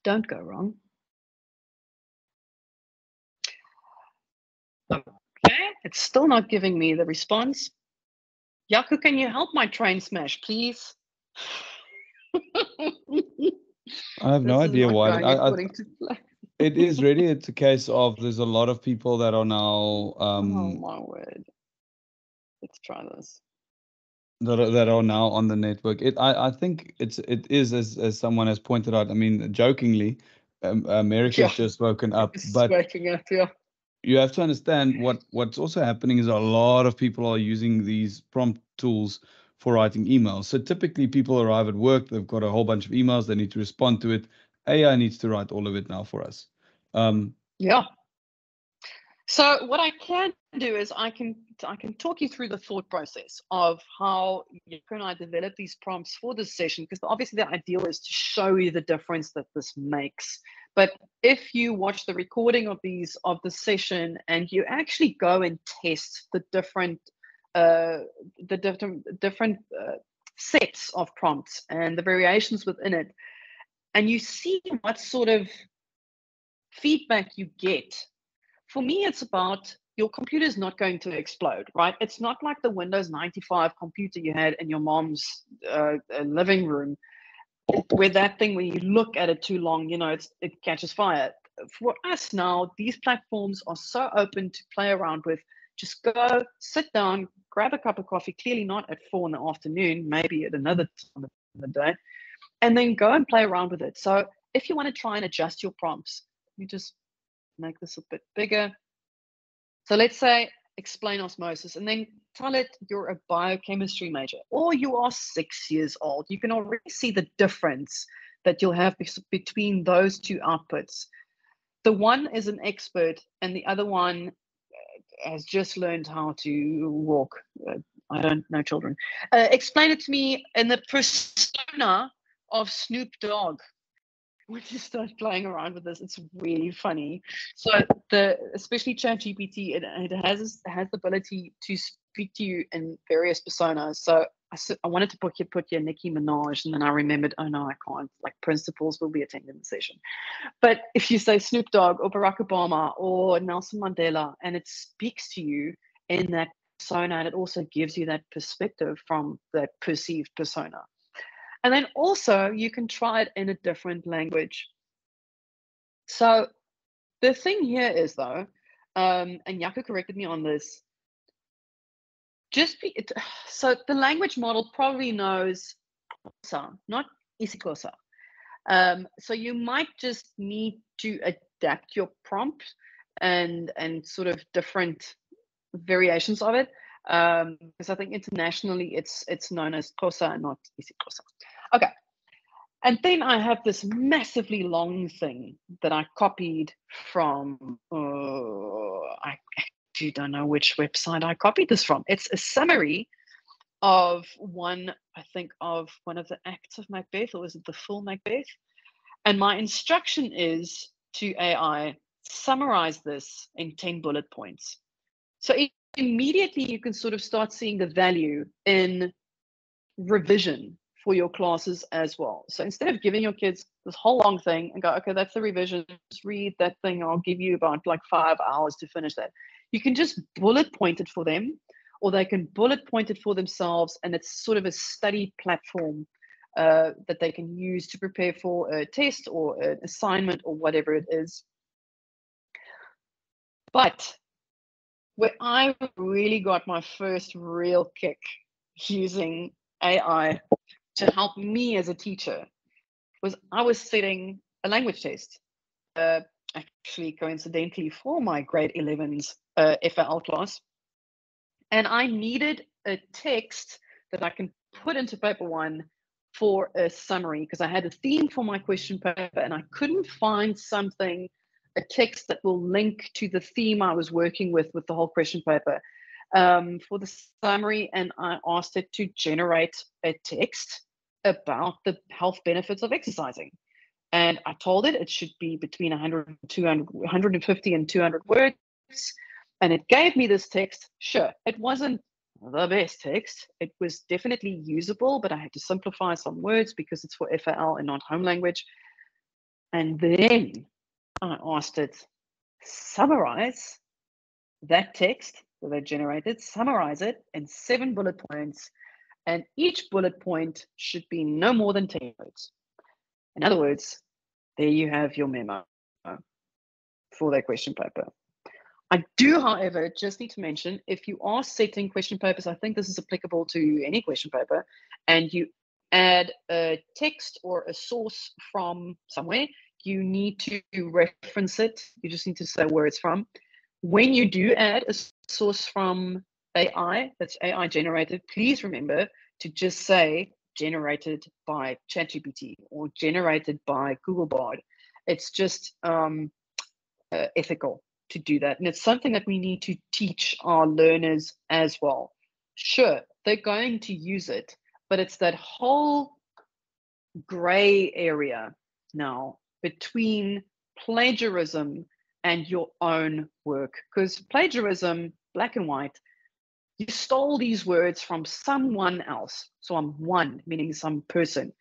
Don't go wrong. Okay, it's still not giving me the response. Jaco, can you help my train smash, please? I have no idea why. I, I, it is really it's a case of there's a lot of people that are now oh um my word. Let's try this. that are, that are now on the network. It I, I think it's it is as as someone has pointed out. I mean, jokingly, um, America's Yeah. just woken up, It's but waking up, yeah. you have to understand what what's also happening is a lot of people are using these prompt tools for writing emails. So typically, people arrive at work, they've got a whole bunch of emails, they need to respond to it. AI needs to write all of it now for us. Um, Yeah. So what I can do is I can I can talk you through the thought process of how you and I develop these prompts for this session because obviously the ideal is to show you the difference that this makes. But if you watch the recording of these of the session and you actually go and test the different the different different uh, sets of prompts and the variations within it, and you see what sort of feedback you get for me, it's about your computer is not going to explode, right? It's not like the Windows 95 computer you had in your mom's uh, uh, living room, where that thing, when you look at it too long, you know, it catches fire. For us now, these platforms are so open to play around with. Just go, sit down, grab a cup of coffee, clearly not at four in the afternoon, maybe at another time of the day, and then go and play around with it. So if you want to try and adjust your prompts, you just make this a bit bigger. So let's say explain osmosis and then tell it you're a biochemistry major or you are six years old. You can already see the difference that you'll have between those two outputs. The one is an expert and the other one has just learned how to walk. Uh, I don't know children. Uh, explain it to me in the persona of Snoop Dogg when you start playing around with this, it's really funny. So the especially ChatGPT, it, it has has the ability to speak to you in various personas. So I, I wanted to put put you Nicki Minaj, and then I remembered, oh no, I can't. Like principals will be attending the session. But if you say Snoop Dogg or Barack Obama or Nelson Mandela, and it speaks to you in that persona, and it also gives you that perspective from that perceived persona. And then also you can try it in a different language. So the thing here is though, um, and Jaco corrected me on this. Just be it, so the language model probably knows Xhosa, not isiXhosa. Um, so you might just need to adapt your prompt and and sort of different variations of it. Um, because I think internationally it's it's known as Xhosa and not isiXhosa. Okay. And then I have this massively long thing that I copied from, uh, I actually don't know which website I copied this from. It's a summary of one, I think, of one of the acts of Macbeth, or is it the full Macbeth? And my instruction is to AI summarize this in 10 bullet points. So immediately you can sort of start seeing the value in revision for your classes as well. So instead of giving your kids this whole long thing and go, okay, that's the revision, just read that thing, I'll give you about like five hours to finish that. You can just bullet point it for them, or they can bullet point it for themselves, and it's sort of a study platform uh, that they can use to prepare for a test or an assignment or whatever it is. But where I really got my first real kick using AI to help me as a teacher was I was setting a language test, uh, actually coincidentally for my grade 11's uh, FAL class. And I needed a text that I can put into paper one for a summary because I had a theme for my question paper and I couldn't find something, a text that will link to the theme I was working with with the whole question paper um, for the summary. And I asked it to generate a text about the health benefits of exercising. And I told it it should be between 100, 200, 150 and 200 words. And it gave me this text. Sure, it wasn't the best text. It was definitely usable, but I had to simplify some words because it's for FAL and not home language. And then I asked it, summarize that text that I generated, summarize it in seven bullet points and each bullet point should be no more than 10 words. In other words, there you have your memo for that question paper. I do, however, just need to mention if you are setting question papers, I think this is applicable to any question paper, and you add a text or a source from somewhere, you need to reference it. You just need to say where it's from. When you do add a source from AI that's AI generated, please remember to just say generated by ChatGPT or generated by Google Bard. It's just um, uh, ethical to do that. And it's something that we need to teach our learners as well. Sure, they're going to use it, but it's that whole gray area now between plagiarism and your own work. Because plagiarism, black and white, you stole these words from someone else. So I'm one, meaning some person.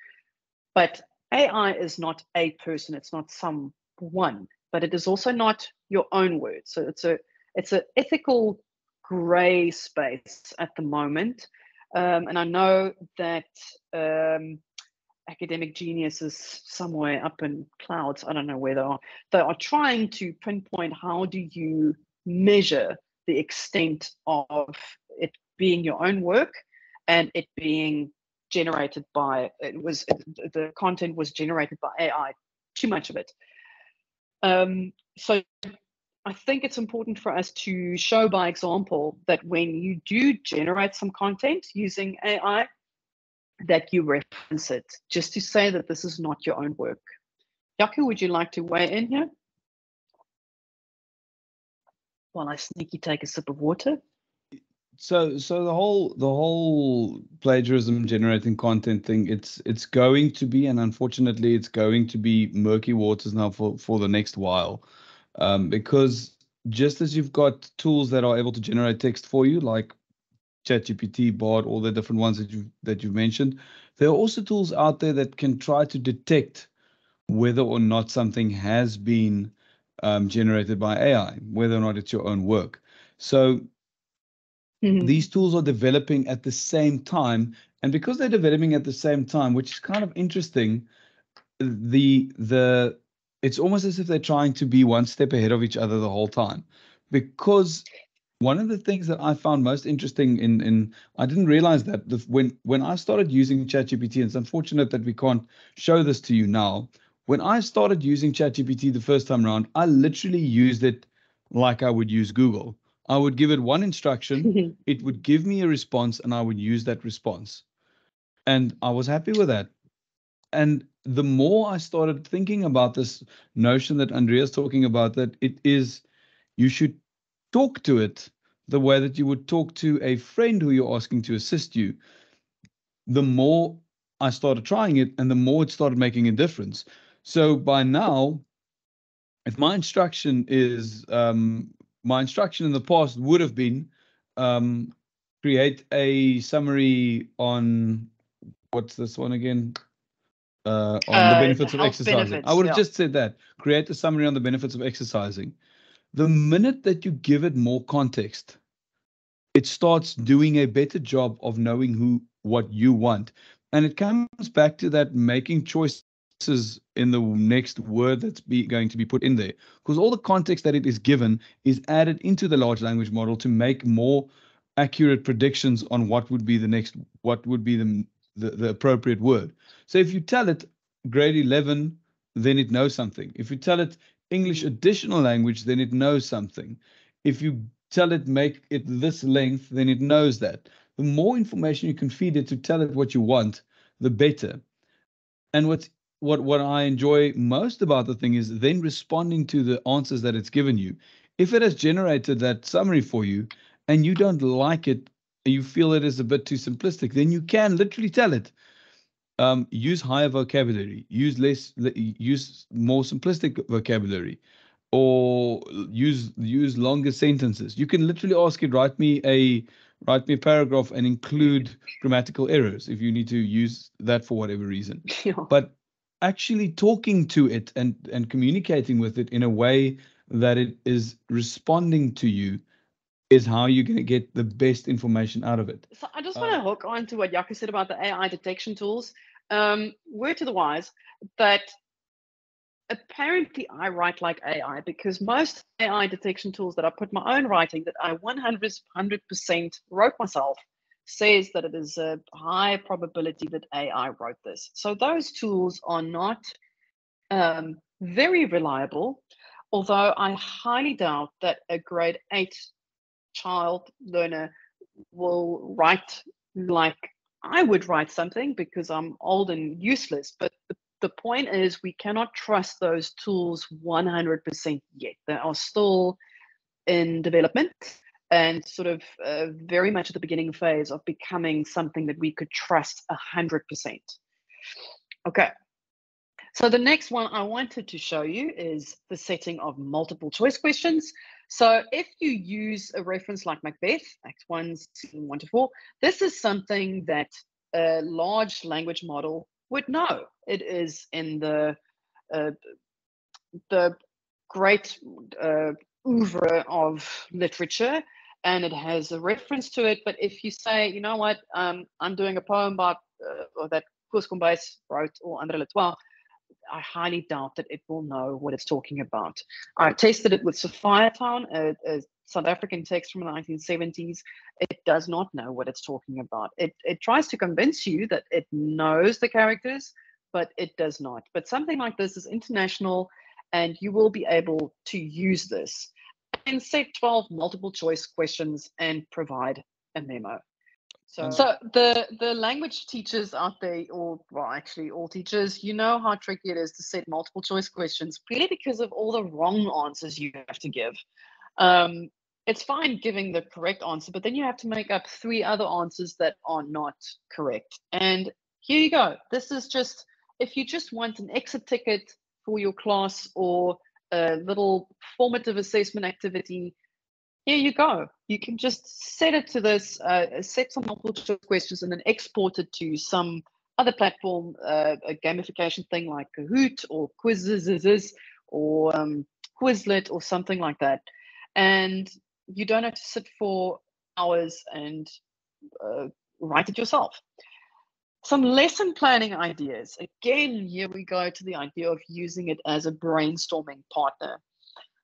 But AI is not a person, it's not someone, but it is also not your own words. So it's a it's an ethical gray space at the moment. Um, and I know that um, academic geniuses somewhere up in clouds, I don't know where they are, they are trying to pinpoint how do you measure the extent of it being your own work and it being generated by it was the content was generated by AI, too much of it. Um, so I think it's important for us to show by example that when you do generate some content using AI, that you reference it just to say that this is not your own work. Jaco, would you like to weigh in here? While I sneaky take a sip of water. So so the whole the whole plagiarism generating content thing it's it's going to be and unfortunately it's going to be murky waters now for for the next while. Um, because just as you've got tools that are able to generate text for you like ChatGPT, Bard, all the different ones that you that you've mentioned, there are also tools out there that can try to detect whether or not something has been um, generated by AI, whether or not it's your own work. So Mm-hmm. These tools are developing at the same time, and because they're developing at the same time, which is kind of interesting, the the it's almost as if they're trying to be one step ahead of each other the whole time. Because one of the things that I found most interesting in in I didn't realize that the, when when I started using ChatGPT, and it's unfortunate that we can't show this to you now. When I started using ChatGPT the first time around, I literally used it like I would use Google. I would give it one instruction, it would give me a response, and I would use that response. And I was happy with that. And the more I started thinking about this notion that Andrea's talking about, that it is, you should talk to it the way that you would talk to a friend who you're asking to assist you, the more I started trying it and the more it started making a difference. So by now, if my instruction is um, my instruction in the past would have been um, create a summary on what's this one again? Uh, on Uh, the benefits of exercising. benefits, I would have yeah. just said that. Create a summary on the benefits of exercising. The minute that you give it more context, it starts doing a better job of knowing who what you want. And it comes back to that making choices in the next word that's be, going to be put in there. Because all the context that it is given is added into the large language model to make more accurate predictions on what would be the next, what would be the, the, the appropriate word. So if you tell it grade 11, then it knows something. If you tell it English additional language, then it knows something. If you tell it make it this length, then it knows that. The more information you can feed it to tell it what you want, the better. And what's what what I enjoy most about the thing is then responding to the answers that it's given you. If it has generated that summary for you and you don't like it, you feel it is a bit too simplistic, then you can literally tell it. Um, use higher vocabulary, use less, use more simplistic vocabulary, or use use longer sentences. You can literally ask it write me a write me a paragraph and include grammatical errors if you need to use that for whatever reason Yeah. but actually talking to it and and communicating with it in a way that it is responding to you is how you're going to get the best information out of it So I just Uh, want to hook on to what Jaco said about the AI detection tools. Um, word to the wise that apparently I write like AI because most AI detection tools that I put my own writing that I 100 100% wrote myself says that it is a high probability that AI wrote this. So those tools are not um, very reliable, although I highly doubt that a grade eight child learner will write like I would write something because I'm old and useless. But the, the point is, we cannot trust those tools 100% yet. They are still in development and sort of uh, very much at the beginning phase of becoming something that we could trust 100%. Okay. So the next one I wanted to show you is the setting of multiple choice questions. So if you use a reference like Macbeth, Act 1, Scene 1 to 4, this is something that a large language model would know. It is in the uh, the great uh, oeuvre of literature and it has a reference to it. But if you say, you know what, um, I'm doing a poem about uh, or that Koos Kombuis wrote or André Letoit, I highly doubt that it will know what it's talking about. I tested it with Sophiatown, a, a South African text from the 1970s. It does not know what it's talking about. It, it tries to convince you that it knows the characters, but it does not. But something like this is international, and you will be able to use this and set 12 multiple choice questions and provide a memo. So, Uh, so the the language teachers out there, or well, actually all teachers, you know how tricky it is to set multiple choice questions, purely because of all the wrong answers you have to give. Um, it's fine giving the correct answer, but then you have to make up three other answers that are not correct. And here you go. This is just if you just want an exit ticket for your class or a little formative assessment activity, here you go. You can just set it to this, uh, set some multiple choice questions, and then export it to some other platform, uh, a gamification thing like Kahoot or Quizizz or um, Quizlet or something like that. And you don't have to sit for hours and uh, write it yourself. Some lesson planning ideas. Again, here we go to the idea of using it as a brainstorming partner.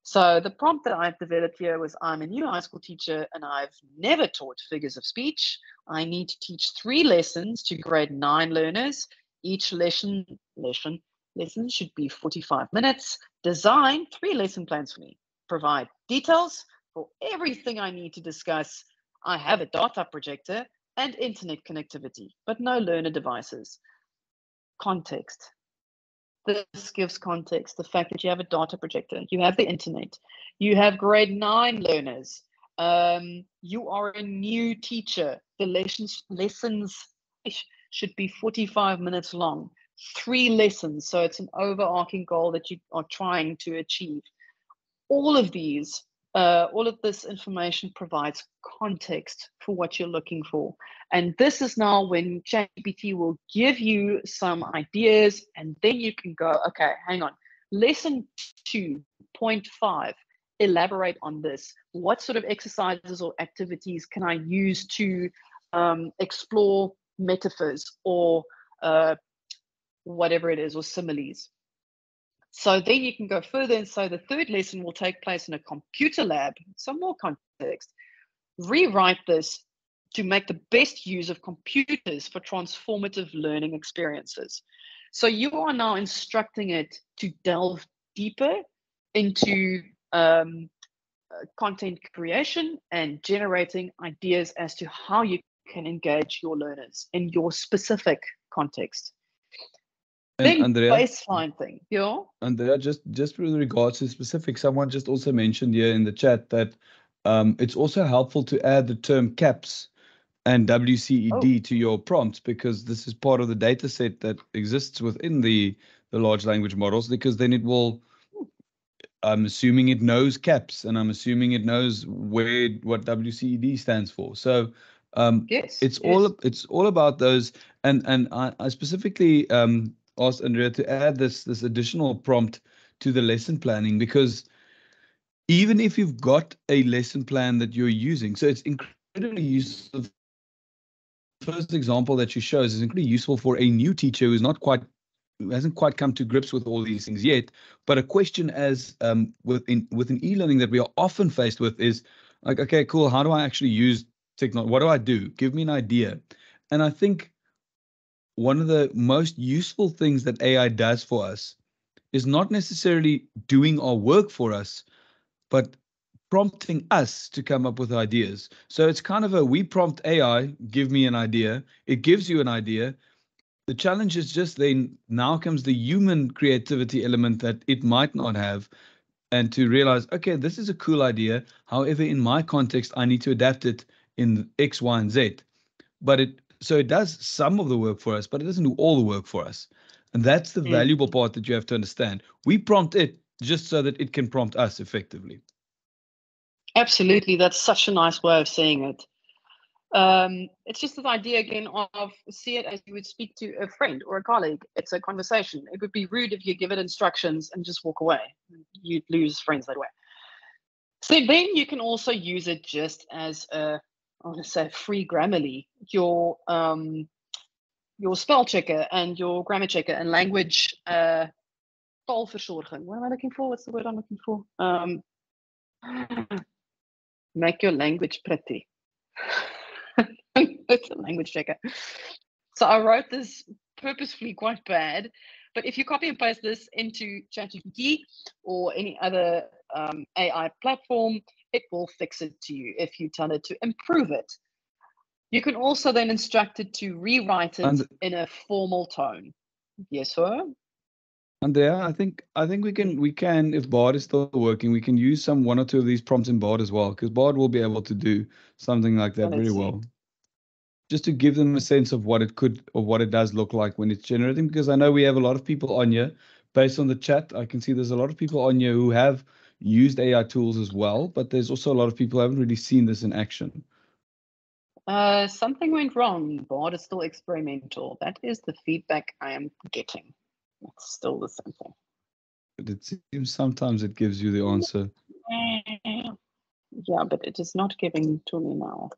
So the prompt that I've developed here was I'm a new high school teacher and I've never taught figures of speech. I need to teach three lessons to grade nine learners. Each lesson lesson lesson should be 45 minutes. Design three lesson plans for me. Provide details for everything I need to discuss. I have a data projector and internet connectivity, but no learner devices. Context. This gives context. The fact that you have a data projector, you have the internet, you have grade nine learners, um, you are a new teacher. The lessons lessons should be 45 minutes long. three lessons. So it's an overarching goal that you are trying to achieve. All of these, uh, all of this information provides context for what you're looking for. And this is now when ChatGPT will give you some ideas, and then you can go, okay, hang on. Lesson 2.5 elaborate on this. What sort of exercises or activities can I use to um, explore metaphors or uh, whatever it is, or similes? So then you can go further. And so the third lesson will take place in a computer lab, some more context. Rewrite this to make the best use of computers for transformative learning experiences. So you are now instructing it to delve deeper into um, uh, content creation and generating ideas as to how you can engage your learners in your specific context. Then Andrea, baseline thing, yeah. Andrea, just just with regards to specific, someone just also mentioned here in the chat that um, it's also helpful to add the term caps and WCED to your prompts because this is part of the data set that exists within the the large language models because then it will I'm assuming it knows caps and I'm assuming it knows where what WCED stands for. So um, Yes. it's yes. all it's all about those and and I, I specifically um, asked Andrea to add this this additional prompt to the lesson planning because even if you've got a lesson plan that you're using, so it's incredibly useful. The First example that she shows is incredibly useful for a new teacher who's not quite who hasn't quite come to grips with all these things yet. But a question as um, within within e-learning that we are often faced with is like, okay, cool. How do I actually use technology? What do I do? Give me an idea. And I think one of the most useful things that AI does for us is not necessarily doing our work for us, but prompting us to come up with ideas. So it's kind of a we prompt AI, give me an idea. It gives you an idea. The challenge is just then now comes the human creativity element that it might not have. And to realize, okay, this is a cool idea. However, in my context, I need to adapt it in X, Y, and Z. But it so it does some of the work for us, but it doesn't do all the work for us. And that's the Mm. valuable part that you have to understand. We prompt it just so that it can prompt us effectively. Absolutely, that's such a nice way of saying it. Um, it's just this idea again of see it as you would speak to a friend or a colleague. It's a conversation. It would be rude if you give it instructions and just walk away. You'd lose friends that way. So then you can also use it just as a, I want to say free Grammarly, your um, your spell checker and your grammar checker and language uh, taalversorging. What am I looking for? What's the word I'm looking for? Um, make your language pretty. it's a language checker. So I wrote this purposefully quite bad, but if you copy and paste this into ChatGPT or any other um, AI platform, it will fix it to you if you tell it to improve it. You can also then instruct it to rewrite it And- in a formal tone. Yes, sir. Andrea, I think I think we can we can if Bard is still working, we can use some one or two of these prompts in Bard as well, because Bard will be able to do something like that very let's well. Just to give them a sense of what it could or what it does look like when it's generating, because I know we have a lot of people on here. Based on the chat, I can see there's a lot of people on here who have used AI tools as well, but there's also a lot of people who haven't really seen this in action. Uh, something went wrong. Bard is still experimental. That is the feedback I am getting. It's still the same thing. But it seems sometimes it gives you the answer. Yeah, but it is not giving to me now.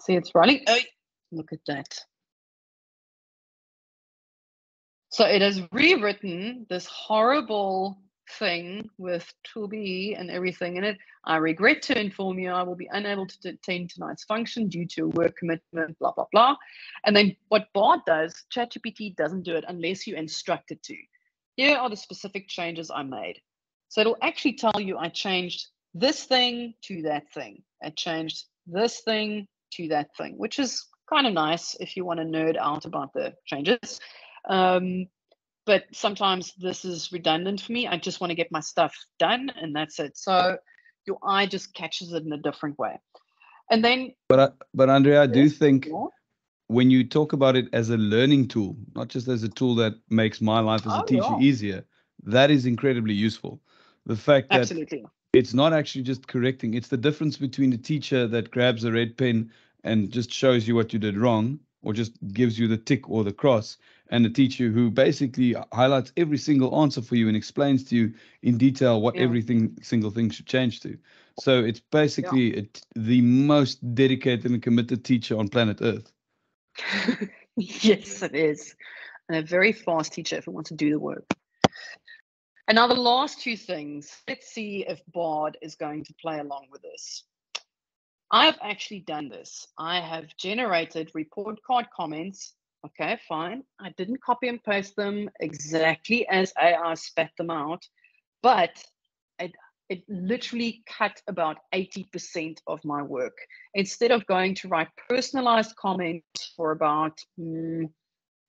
See, it's running. Hey, look at that. So it has rewritten this horrible thing with to be and everything in it. I regret to inform you I will be unable to attend tonight's function due to a work commitment, blah, blah, blah. And then what Bard does, ChatGPT doesn't do it unless you instruct it to. Here are the specific changes I made. So it'll actually tell you I changed this thing to that thing. I changed this thing to that thing, which is kind of nice if you want to nerd out about the changes. Um, but sometimes this is redundant for me. I just want to get my stuff done and that's it. So your eye just catches it in a different way. And then But I, but Andrea, I do think more. when you talk about it as a learning tool, not just as a tool that makes my life as Oh, a teacher yeah. easier, that is incredibly useful. The fact that Absolutely. it's not actually just correcting, it's the difference between a teacher that grabs a red pen and just shows you what you did wrong or just gives you the tick or the cross and a teacher who basically highlights every single answer for you and explains to you in detail what Yeah. everything single thing should change to. So it's basically a t- the most dedicated and committed teacher on planet Earth. yes, it is. And a very fast teacher if we want to do the work. And now the last two things. Let's see if Bard is going to play along with this. I've actually done this. I have generated report card comments. Okay, fine. I didn't copy and paste them exactly as AI spat them out, but it, it literally cut about 80% of my work. Instead of going to write personalized comments for about mm,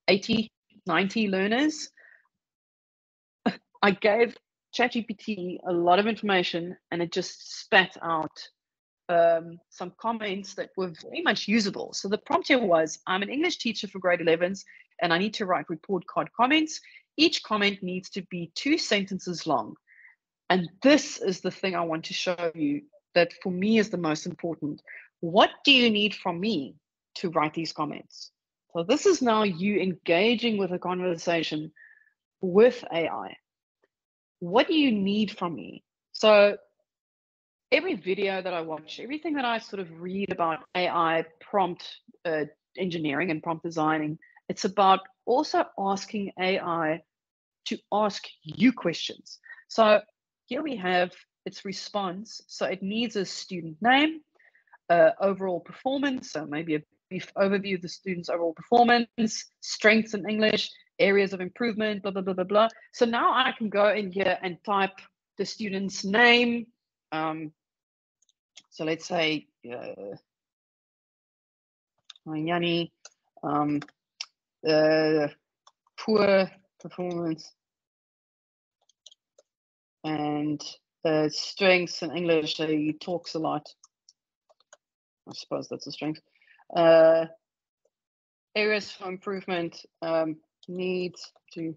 80, 90 learners, I gave ChatGPT a lot of information and it just spat out um, some comments that were very much usable. So the prompt here was I'm an English teacher for grade 11s and I need to write report card comments. Each comment needs to be two sentences long. And this is the thing I want to show you that for me is the most important. What do you need from me to write these comments? So this is now you engaging with a conversation with AI. What do you need from me? So every video that I watch, everything that I sort of read about AI prompt uh, engineering and prompt designing, it's about also asking AI to ask you questions. So here we have its response. So it needs a student name, uh, overall performance, so maybe a brief overview of the student's overall performance, strengths in English, areas of improvement, blah, blah, blah, blah, blah. So now I can go in here and type the student's name. Um, so let's say uh, Yanni, um, poor performance and uh, strengths in English. He talks a lot. I suppose that's a strength. Uh, areas for improvement um, needs to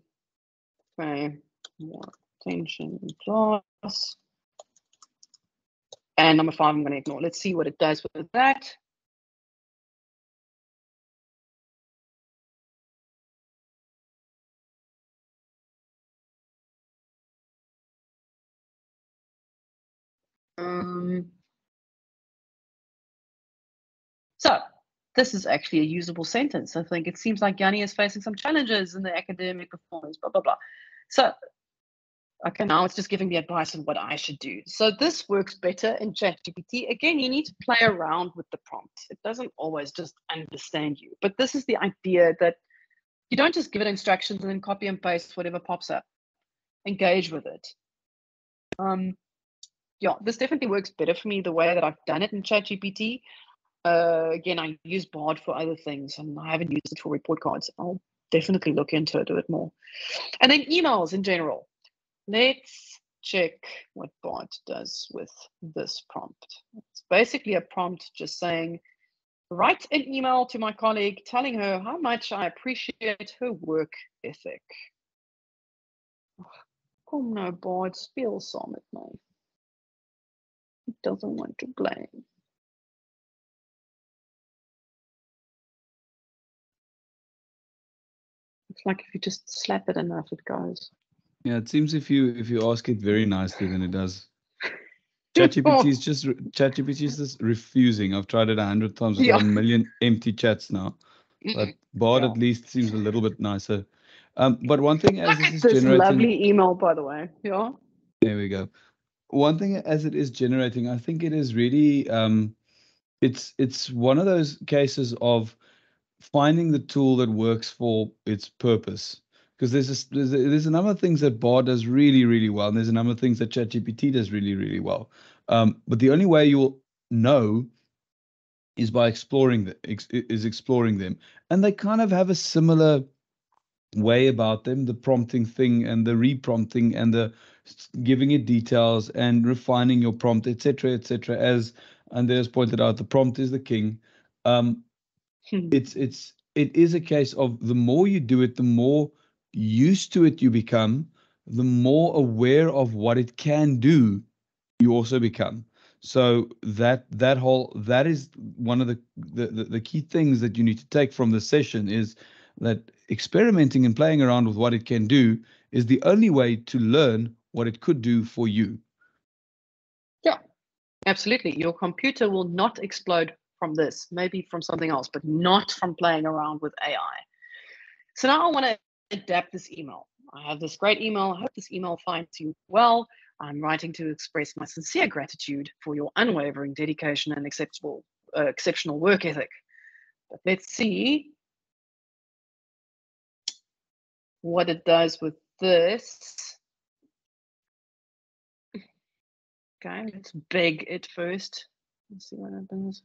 pay more attention in class. And number five, I'm going to ignore. Let's see what it does with that. Um, so this is actually a usable sentence. I think it seems like Yanni is facing some challenges in the academic performance, blah, blah, blah. So, okay, now it's just giving me advice on what I should do. So this works better in ChatGPT. Again, you need to play around with the prompt. It doesn't always just understand you. But this is the idea that you don't just give it instructions and then copy and paste whatever pops up. Engage with it. Um, yeah, this definitely works better for me the way that I've done it in ChatGPT. Uh, again, I use Bard for other things and I haven't used it for report cards. I'll definitely look into it a bit more. And then emails in general. Let's check what Bard does with this prompt. It's basically a prompt just saying, write an email to my colleague telling her how much I appreciate her work ethic. Kom nou, Bard, speel saam met my. He doesn't want to play. It's like if you just slap it enough, it goes. Yeah, it seems if you if you ask it very nicely, then it does. ChatGPT is just ChatGPT is just refusing. I've tried it a hundred times. I've got a million empty chats now. But Bard Yeah. at least seems a little bit nicer. Um, but one thing as this is this generating, lovely email, by the way. Yeah. there we go. One thing as it is generating, I think it is really um, it's it's one of those cases of finding the tool that works for its purpose. Because there's a, there's a, there's a number of things that Bard does really really well, and there's a number of things that ChatGPT does really really well. Um, but the only way you'll know is by exploring the ex, is exploring them, and they kind of have a similar way about them the prompting thing and the reprompting and the giving it details and refining your prompt etc etc as Andrea's pointed out the prompt is the king. Um, it's it's it is a case of the more you do it, the more used to it you become, the more aware of what it can do you also become. So that that whole that is one of the, the the, key things that you need to take from this session is that experimenting and playing around with what it can do is the only way to learn what it could do for you. Yeah, absolutely. Your computer will not explode from this, maybe from something else, but not from playing around with AI. So now I want to adapt this email. I have this great email. I hope this email finds you well. I'm writing to express my sincere gratitude for your unwavering dedication and acceptable, uh, exceptional work ethic. But let's see what it does with this. Okay, let's beg it first. Let's see what happens.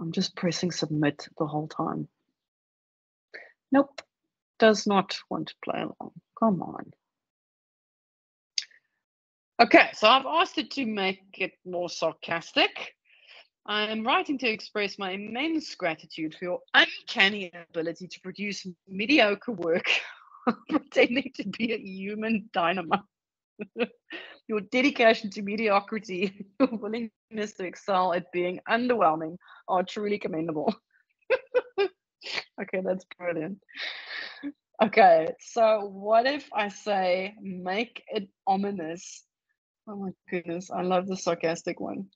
I'm just pressing submit the whole time. Nope, does not want to play along. Come on. Okay, so I've asked it to make it more sarcastic. I am writing to express my immense gratitude for your uncanny ability to produce mediocre work, pretending to be a human dynamo. your dedication to mediocrity, your willingness to excel at being underwhelming are truly commendable. Okay, that's brilliant. Okay, so what if I say make it ominous? Oh my goodness, I love the sarcastic one.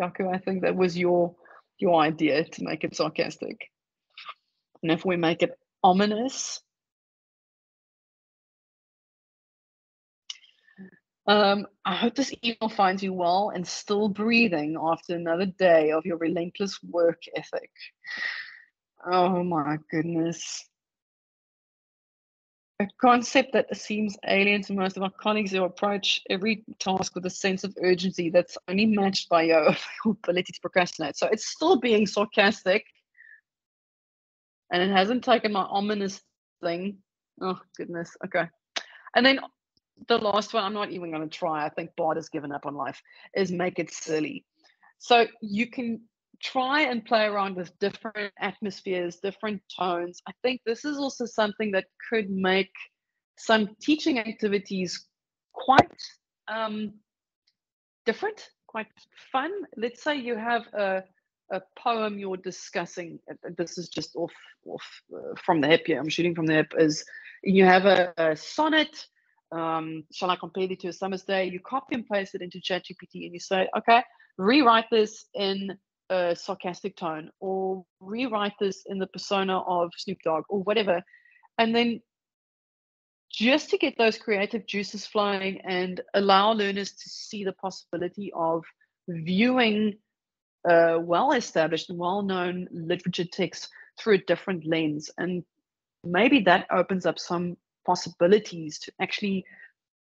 Jaco, I think that was your your idea to make it sarcastic. And if we make it ominous, Um, I hope this email finds you well and still breathing after another day of your relentless work ethic. Oh my goodness. A concept that seems alien to most of our colleagues who approach every task with a sense of urgency that's only matched by your ability to procrastinate. So it's still being sarcastic and it hasn't taken my ominous thing. Oh, goodness. Okay. And then the last one, I'm not even going to try. I think Bard has given up on life, is make it silly. So you can try and play around with different atmospheres, different tones. I think this is also something that could make some teaching activities quite um, different, quite fun. Let's say you have a, a poem you're discussing. Uh, this is just off, off uh, from the hip here. I'm shooting from the hip. Is you have a, a sonnet um, shall I compare it to a summer's day? You copy and paste it into ChatGPT and you say, okay, rewrite this in a sarcastic tone or rewrite this in the persona of Snoop Dogg or whatever. And then just to get those creative juices flowing and allow learners to see the possibility of viewing uh, well established and well known literature texts through a different lens. And maybe that opens up some possibilities to actually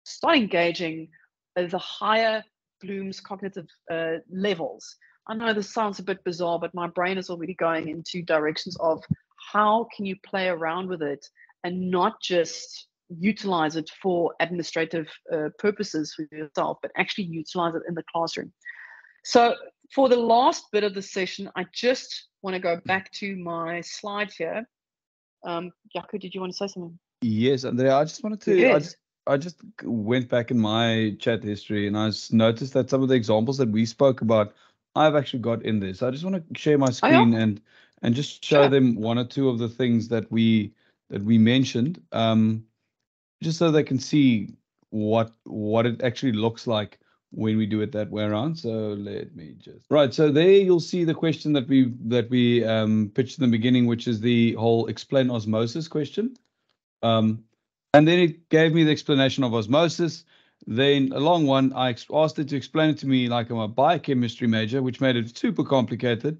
start engaging the higher Bloom's cognitive uh, levels. I know this sounds a bit bizarre, but my brain is already going into directions of how can you play around with it and not just utilize it for administrative uh, purposes for yourself, but actually utilize it in the classroom. So for the last bit of the session, I just want to go back to my slide here. Um, Jaco, did you want to say something? Yes, Andrea, I just wanted to. I just, I just went back in my chat history and I noticed that some of the examples that we spoke about, I've actually got in this. So I just want to share my screen oh, and and just show sure. them one or two of the things that we that we mentioned, um, just so they can see what what it actually looks like when we do it that way around. So let me just right. So there you'll see the question that we that we um, pitched in the beginning, which is the whole explain osmosis question. Um, and then it gave me the explanation of osmosis. Then a long one, I asked it to explain it to me like I'm a biochemistry major, which made it super complicated.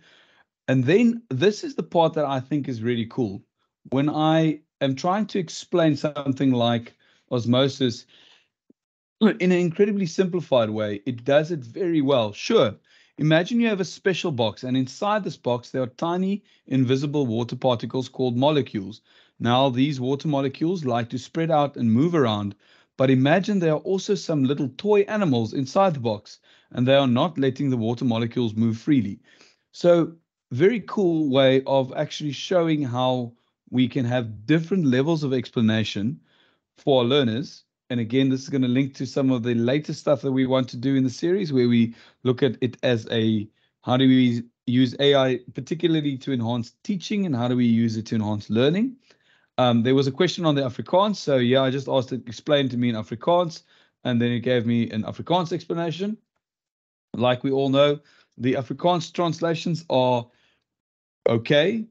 And then this is the part that I think is really cool. When I am trying to explain something like osmosis in an incredibly simplified way, it does it very well. Sure, imagine you have a special box, and inside this box, there are tiny invisible water particles called molecules. Now, these water molecules like to spread out and move around, but imagine there are also some little toy animals inside the box, and they are not letting the water molecules move freely. So very cool way of actually showing how we can have different levels of explanation for our learners. And again, this is going to link to some of the later stuff that we want to do in the series where we look at it as a how do we use AI particularly to enhance teaching and how do we use it to enhance learning. Um, there was a question on the Afrikaans. So yeah, I just asked it explain to me in Afrikaans, and then it gave me an Afrikaans explanation. Like we all know, the Afrikaans translations are okay.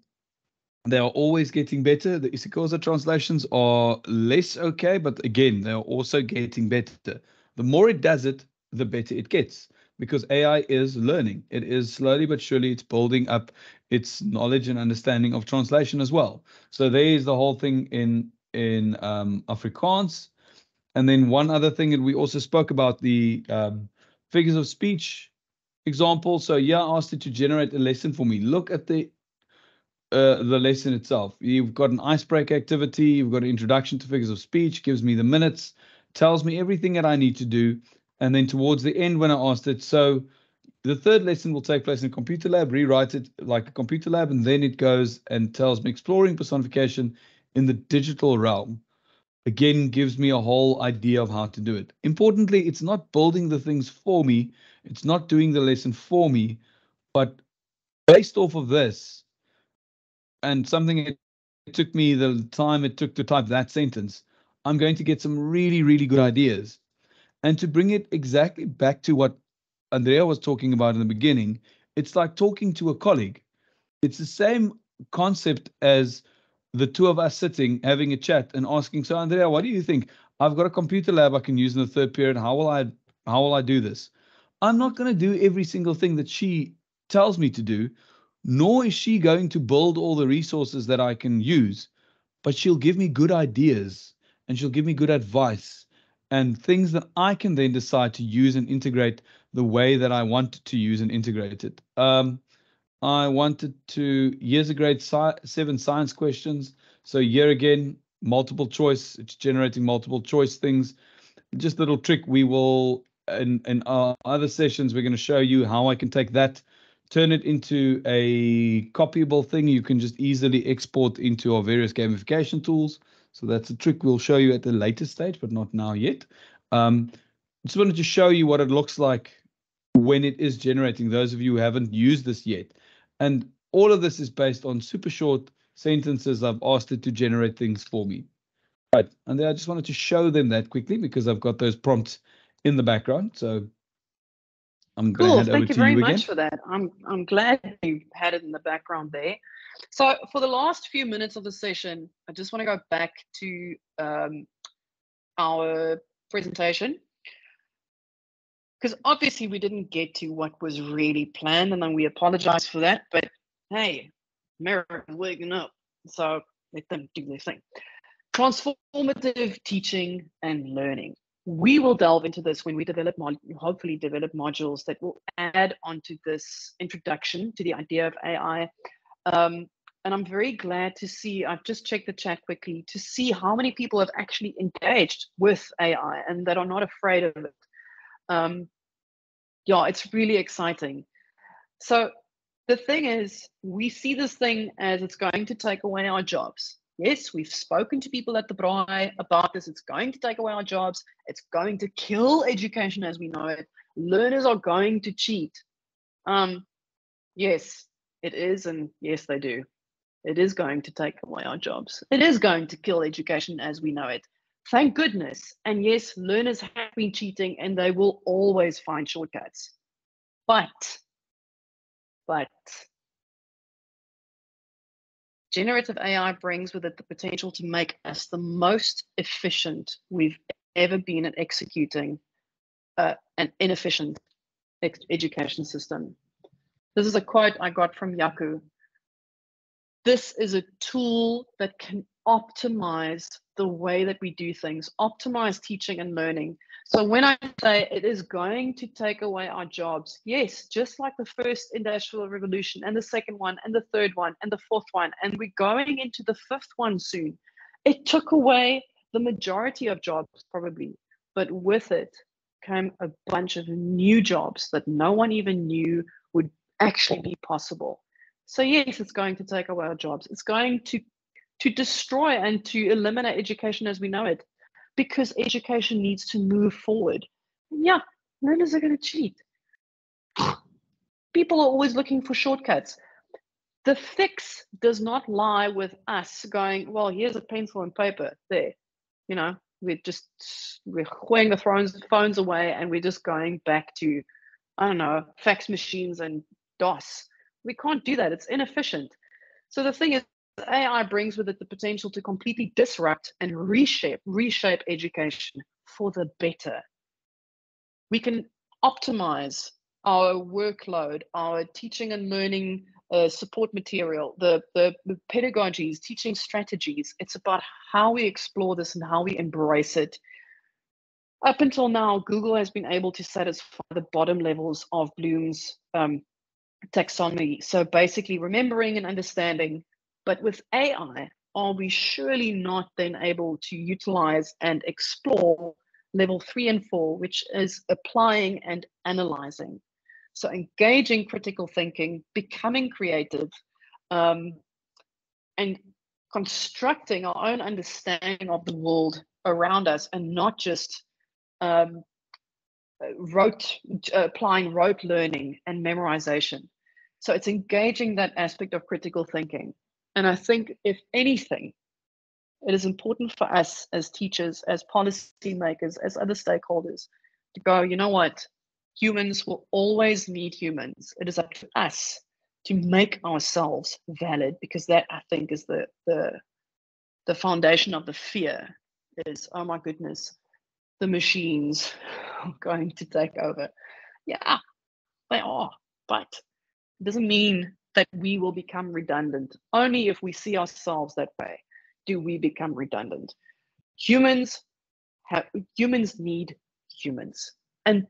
They are always getting better. The isiXhosa translations are less okay, but again, they are also getting better. The more it does it, the better it gets because AI is learning. It is slowly but surely it's building up its knowledge and understanding of translation as well. So there is the whole thing in in um, Afrikaans. And then one other thing that we also spoke about the um, figures of speech example. So yeah, I asked it to generate a lesson for me. Look at the uh, the lesson itself. You've got an icebreaker activity. You've got an introduction to figures of speech. Gives me the minutes. Tells me everything that I need to do. And then towards the end, when I asked it, so the third lesson will take place in a computer lab, rewrite it like a computer lab, and then it goes and tells me exploring personification in the digital realm. Again, gives me a whole idea of how to do it. Importantly, it's not building the things for me, it's not doing the lesson for me, but based off of this, and something it took me the time it took to type that sentence, I'm going to get some really, really good ideas and to bring it exactly back to what Andrea was talking about in the beginning, it's like talking to a colleague. It's the same concept as the two of us sitting having a chat and asking, so Andrea, what do you think? I've got a computer lab I can use in the third period. How will I how will I do this? I'm not going to do every single thing that she tells me to do, nor is she going to build all the resources that I can use, but she'll give me good ideas and she'll give me good advice and things that I can then decide to use and integrate the way that I want to use and integrate it. Um, I wanted to, here's a grade seven science questions. So here again, multiple choice, it's generating multiple choice things. Just a little trick, we will, in, in our other sessions, we're going to show you how I can take that, turn it into a copyable thing you can just easily export into our various gamification tools. So that's a trick we'll show you at the later stage, but not now yet. Um, just wanted to show you what it looks like when it is generating, those of you who haven't used this yet. And all of this is based on super short sentences. I've asked it to generate things for me. Right, and then I just wanted to show them that quickly because I've got those prompts in the background. So I'm cool. going to hand Thank over to you very much for that. I'm I'm glad you had it in the background there. So for the last few minutes of the session, I just want to go back to um, our presentation because obviously we didn't get to what was really planned, and then we apologize for that. But hey, America waking up, so let them do their thing. Transformative teaching and learning. We will delve into this when we develop, hopefully, develop modules that will add onto this introduction to the idea of AI um, and I'm very glad to see, I've just checked the chat quickly to see how many people have actually engaged with AI and that are not afraid of it. Um, yeah, it's really exciting. So the thing is, we see this thing as it's going to take away our jobs. Yes, we've spoken to people at the Braai about this. It's going to take away our jobs. It's going to kill education as we know it. Learners are going to cheat. Um, yes, it is, and yes, they do. It is going to take away our jobs. It is going to kill education as we know it. Thank goodness. And yes, learners have been cheating and they will always find shortcuts. But, but, generative AI brings with it the potential to make us the most efficient we've ever been at executing uh, an inefficient education system. This is a quote I got from Jaco. This is a tool that can optimize the way that we do things, optimize teaching and learning. So when I say it is going to take away our jobs, yes, just like the first industrial revolution and the second one and the third one and the fourth one, and we're going into the fifth one soon. It took away the majority of jobs probably, but with it came a bunch of new jobs that no one even knew would actually be possible. So yes, it's going to take away our jobs. It's going to to destroy and to eliminate education as we know it, because education needs to move forward. And yeah, learners are going to cheat. People are always looking for shortcuts. The fix does not lie with us going, well, here's a pencil and paper there. You know, we're just we're throwing the phones phones away and we're just going back to I don't know fax machines and DOS. We can't do that. It's inefficient. So the thing is, AI brings with it the potential to completely disrupt and reshape reshape education for the better. We can optimize our workload, our teaching and learning uh, support material, the, the, the pedagogies, teaching strategies. It's about how we explore this and how we embrace it. Up until now, Google has been able to satisfy the bottom levels of Bloom's um, taxonomy. So basically, remembering and understanding. But with AI, are we surely not then able to utilize and explore level three and four, which is applying and analyzing? So engaging critical thinking, becoming creative, um, and constructing our own understanding of the world around us, and not just um, rote uh, applying rote learning and memorization. So it's engaging that aspect of critical thinking. And I think, if anything, it is important for us as teachers, as policymakers, as other stakeholders to go, you know what, humans will always need humans. It is up to us to make ourselves valid because that I think is the the the foundation of the fear is oh my goodness, the machines are going to take over. Yeah, they are, but it doesn't mean that we will become redundant. Only if we see ourselves that way do we become redundant. Humans have humans need humans. And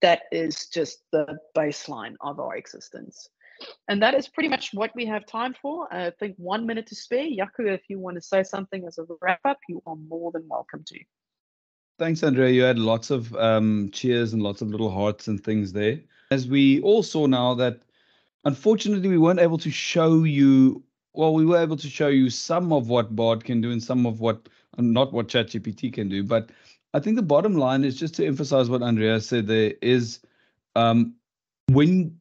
that is just the baseline of our existence. And that is pretty much what we have time for. I think one minute to spare. Jaco, if you want to say something as a wrap up, you are more than welcome to. Thanks, Andrea. You had lots of um, cheers and lots of little hearts and things there. As we all saw now that unfortunately we weren't able to show you, well, we were able to show you some of what Bard can do and some of what, not what ChatGPT can do, but I think the bottom line is just to emphasize what Andrea said. There is um, when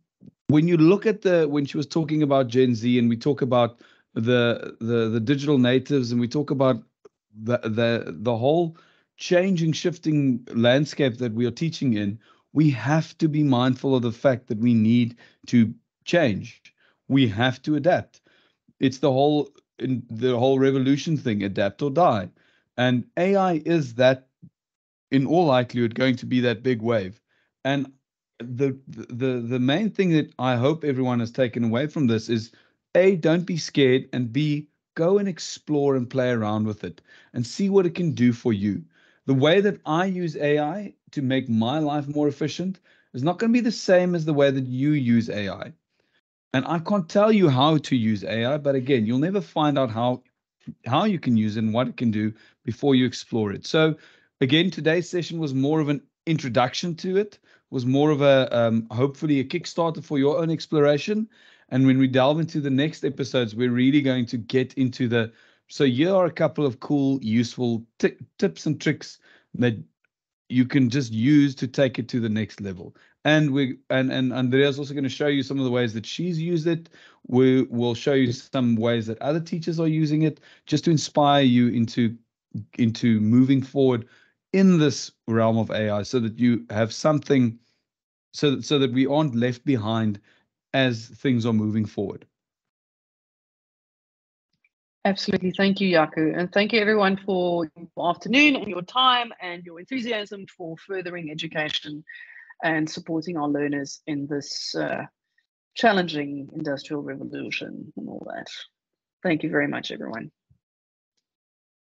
when you look at the when she was talking about Gen Z and we talk about the the the digital natives and we talk about the the the whole changing shifting landscape that we are teaching in we have to be mindful of the fact that we need to change we have to adapt it's the whole the whole revolution thing adapt or die and ai is that in all likelihood going to be that big wave. And the the the main thing that I hope everyone has taken away from this is a don't be scared and b go and explore and play around with it and see what it can do for you. The way that I use AI to make my life more efficient is not going to be the same as the way that you use AI. And I can't tell you how to use AI, but again, you'll never find out how how you can use it and what it can do before you explore it. So Again, today's session was more of an introduction to it, was more of a um, hopefully a kickstarter for your own exploration. And when we delve into the next episodes, we're really going to get into the. So here are a couple of cool, useful t- tips and tricks that you can just use to take it to the next level. And we and and Andrea's also going to show you some of the ways that she's used it. We will show you some ways that other teachers are using it, just to inspire you into into moving forward in this realm of AI so that you have something so that, so that we aren't left behind as things are moving forward. Absolutely. Thank you, Jaco. And thank you, everyone, for your afternoon and your time and your enthusiasm for furthering education and supporting our learners in this uh, challenging industrial revolution and all that. Thank you very much, everyone.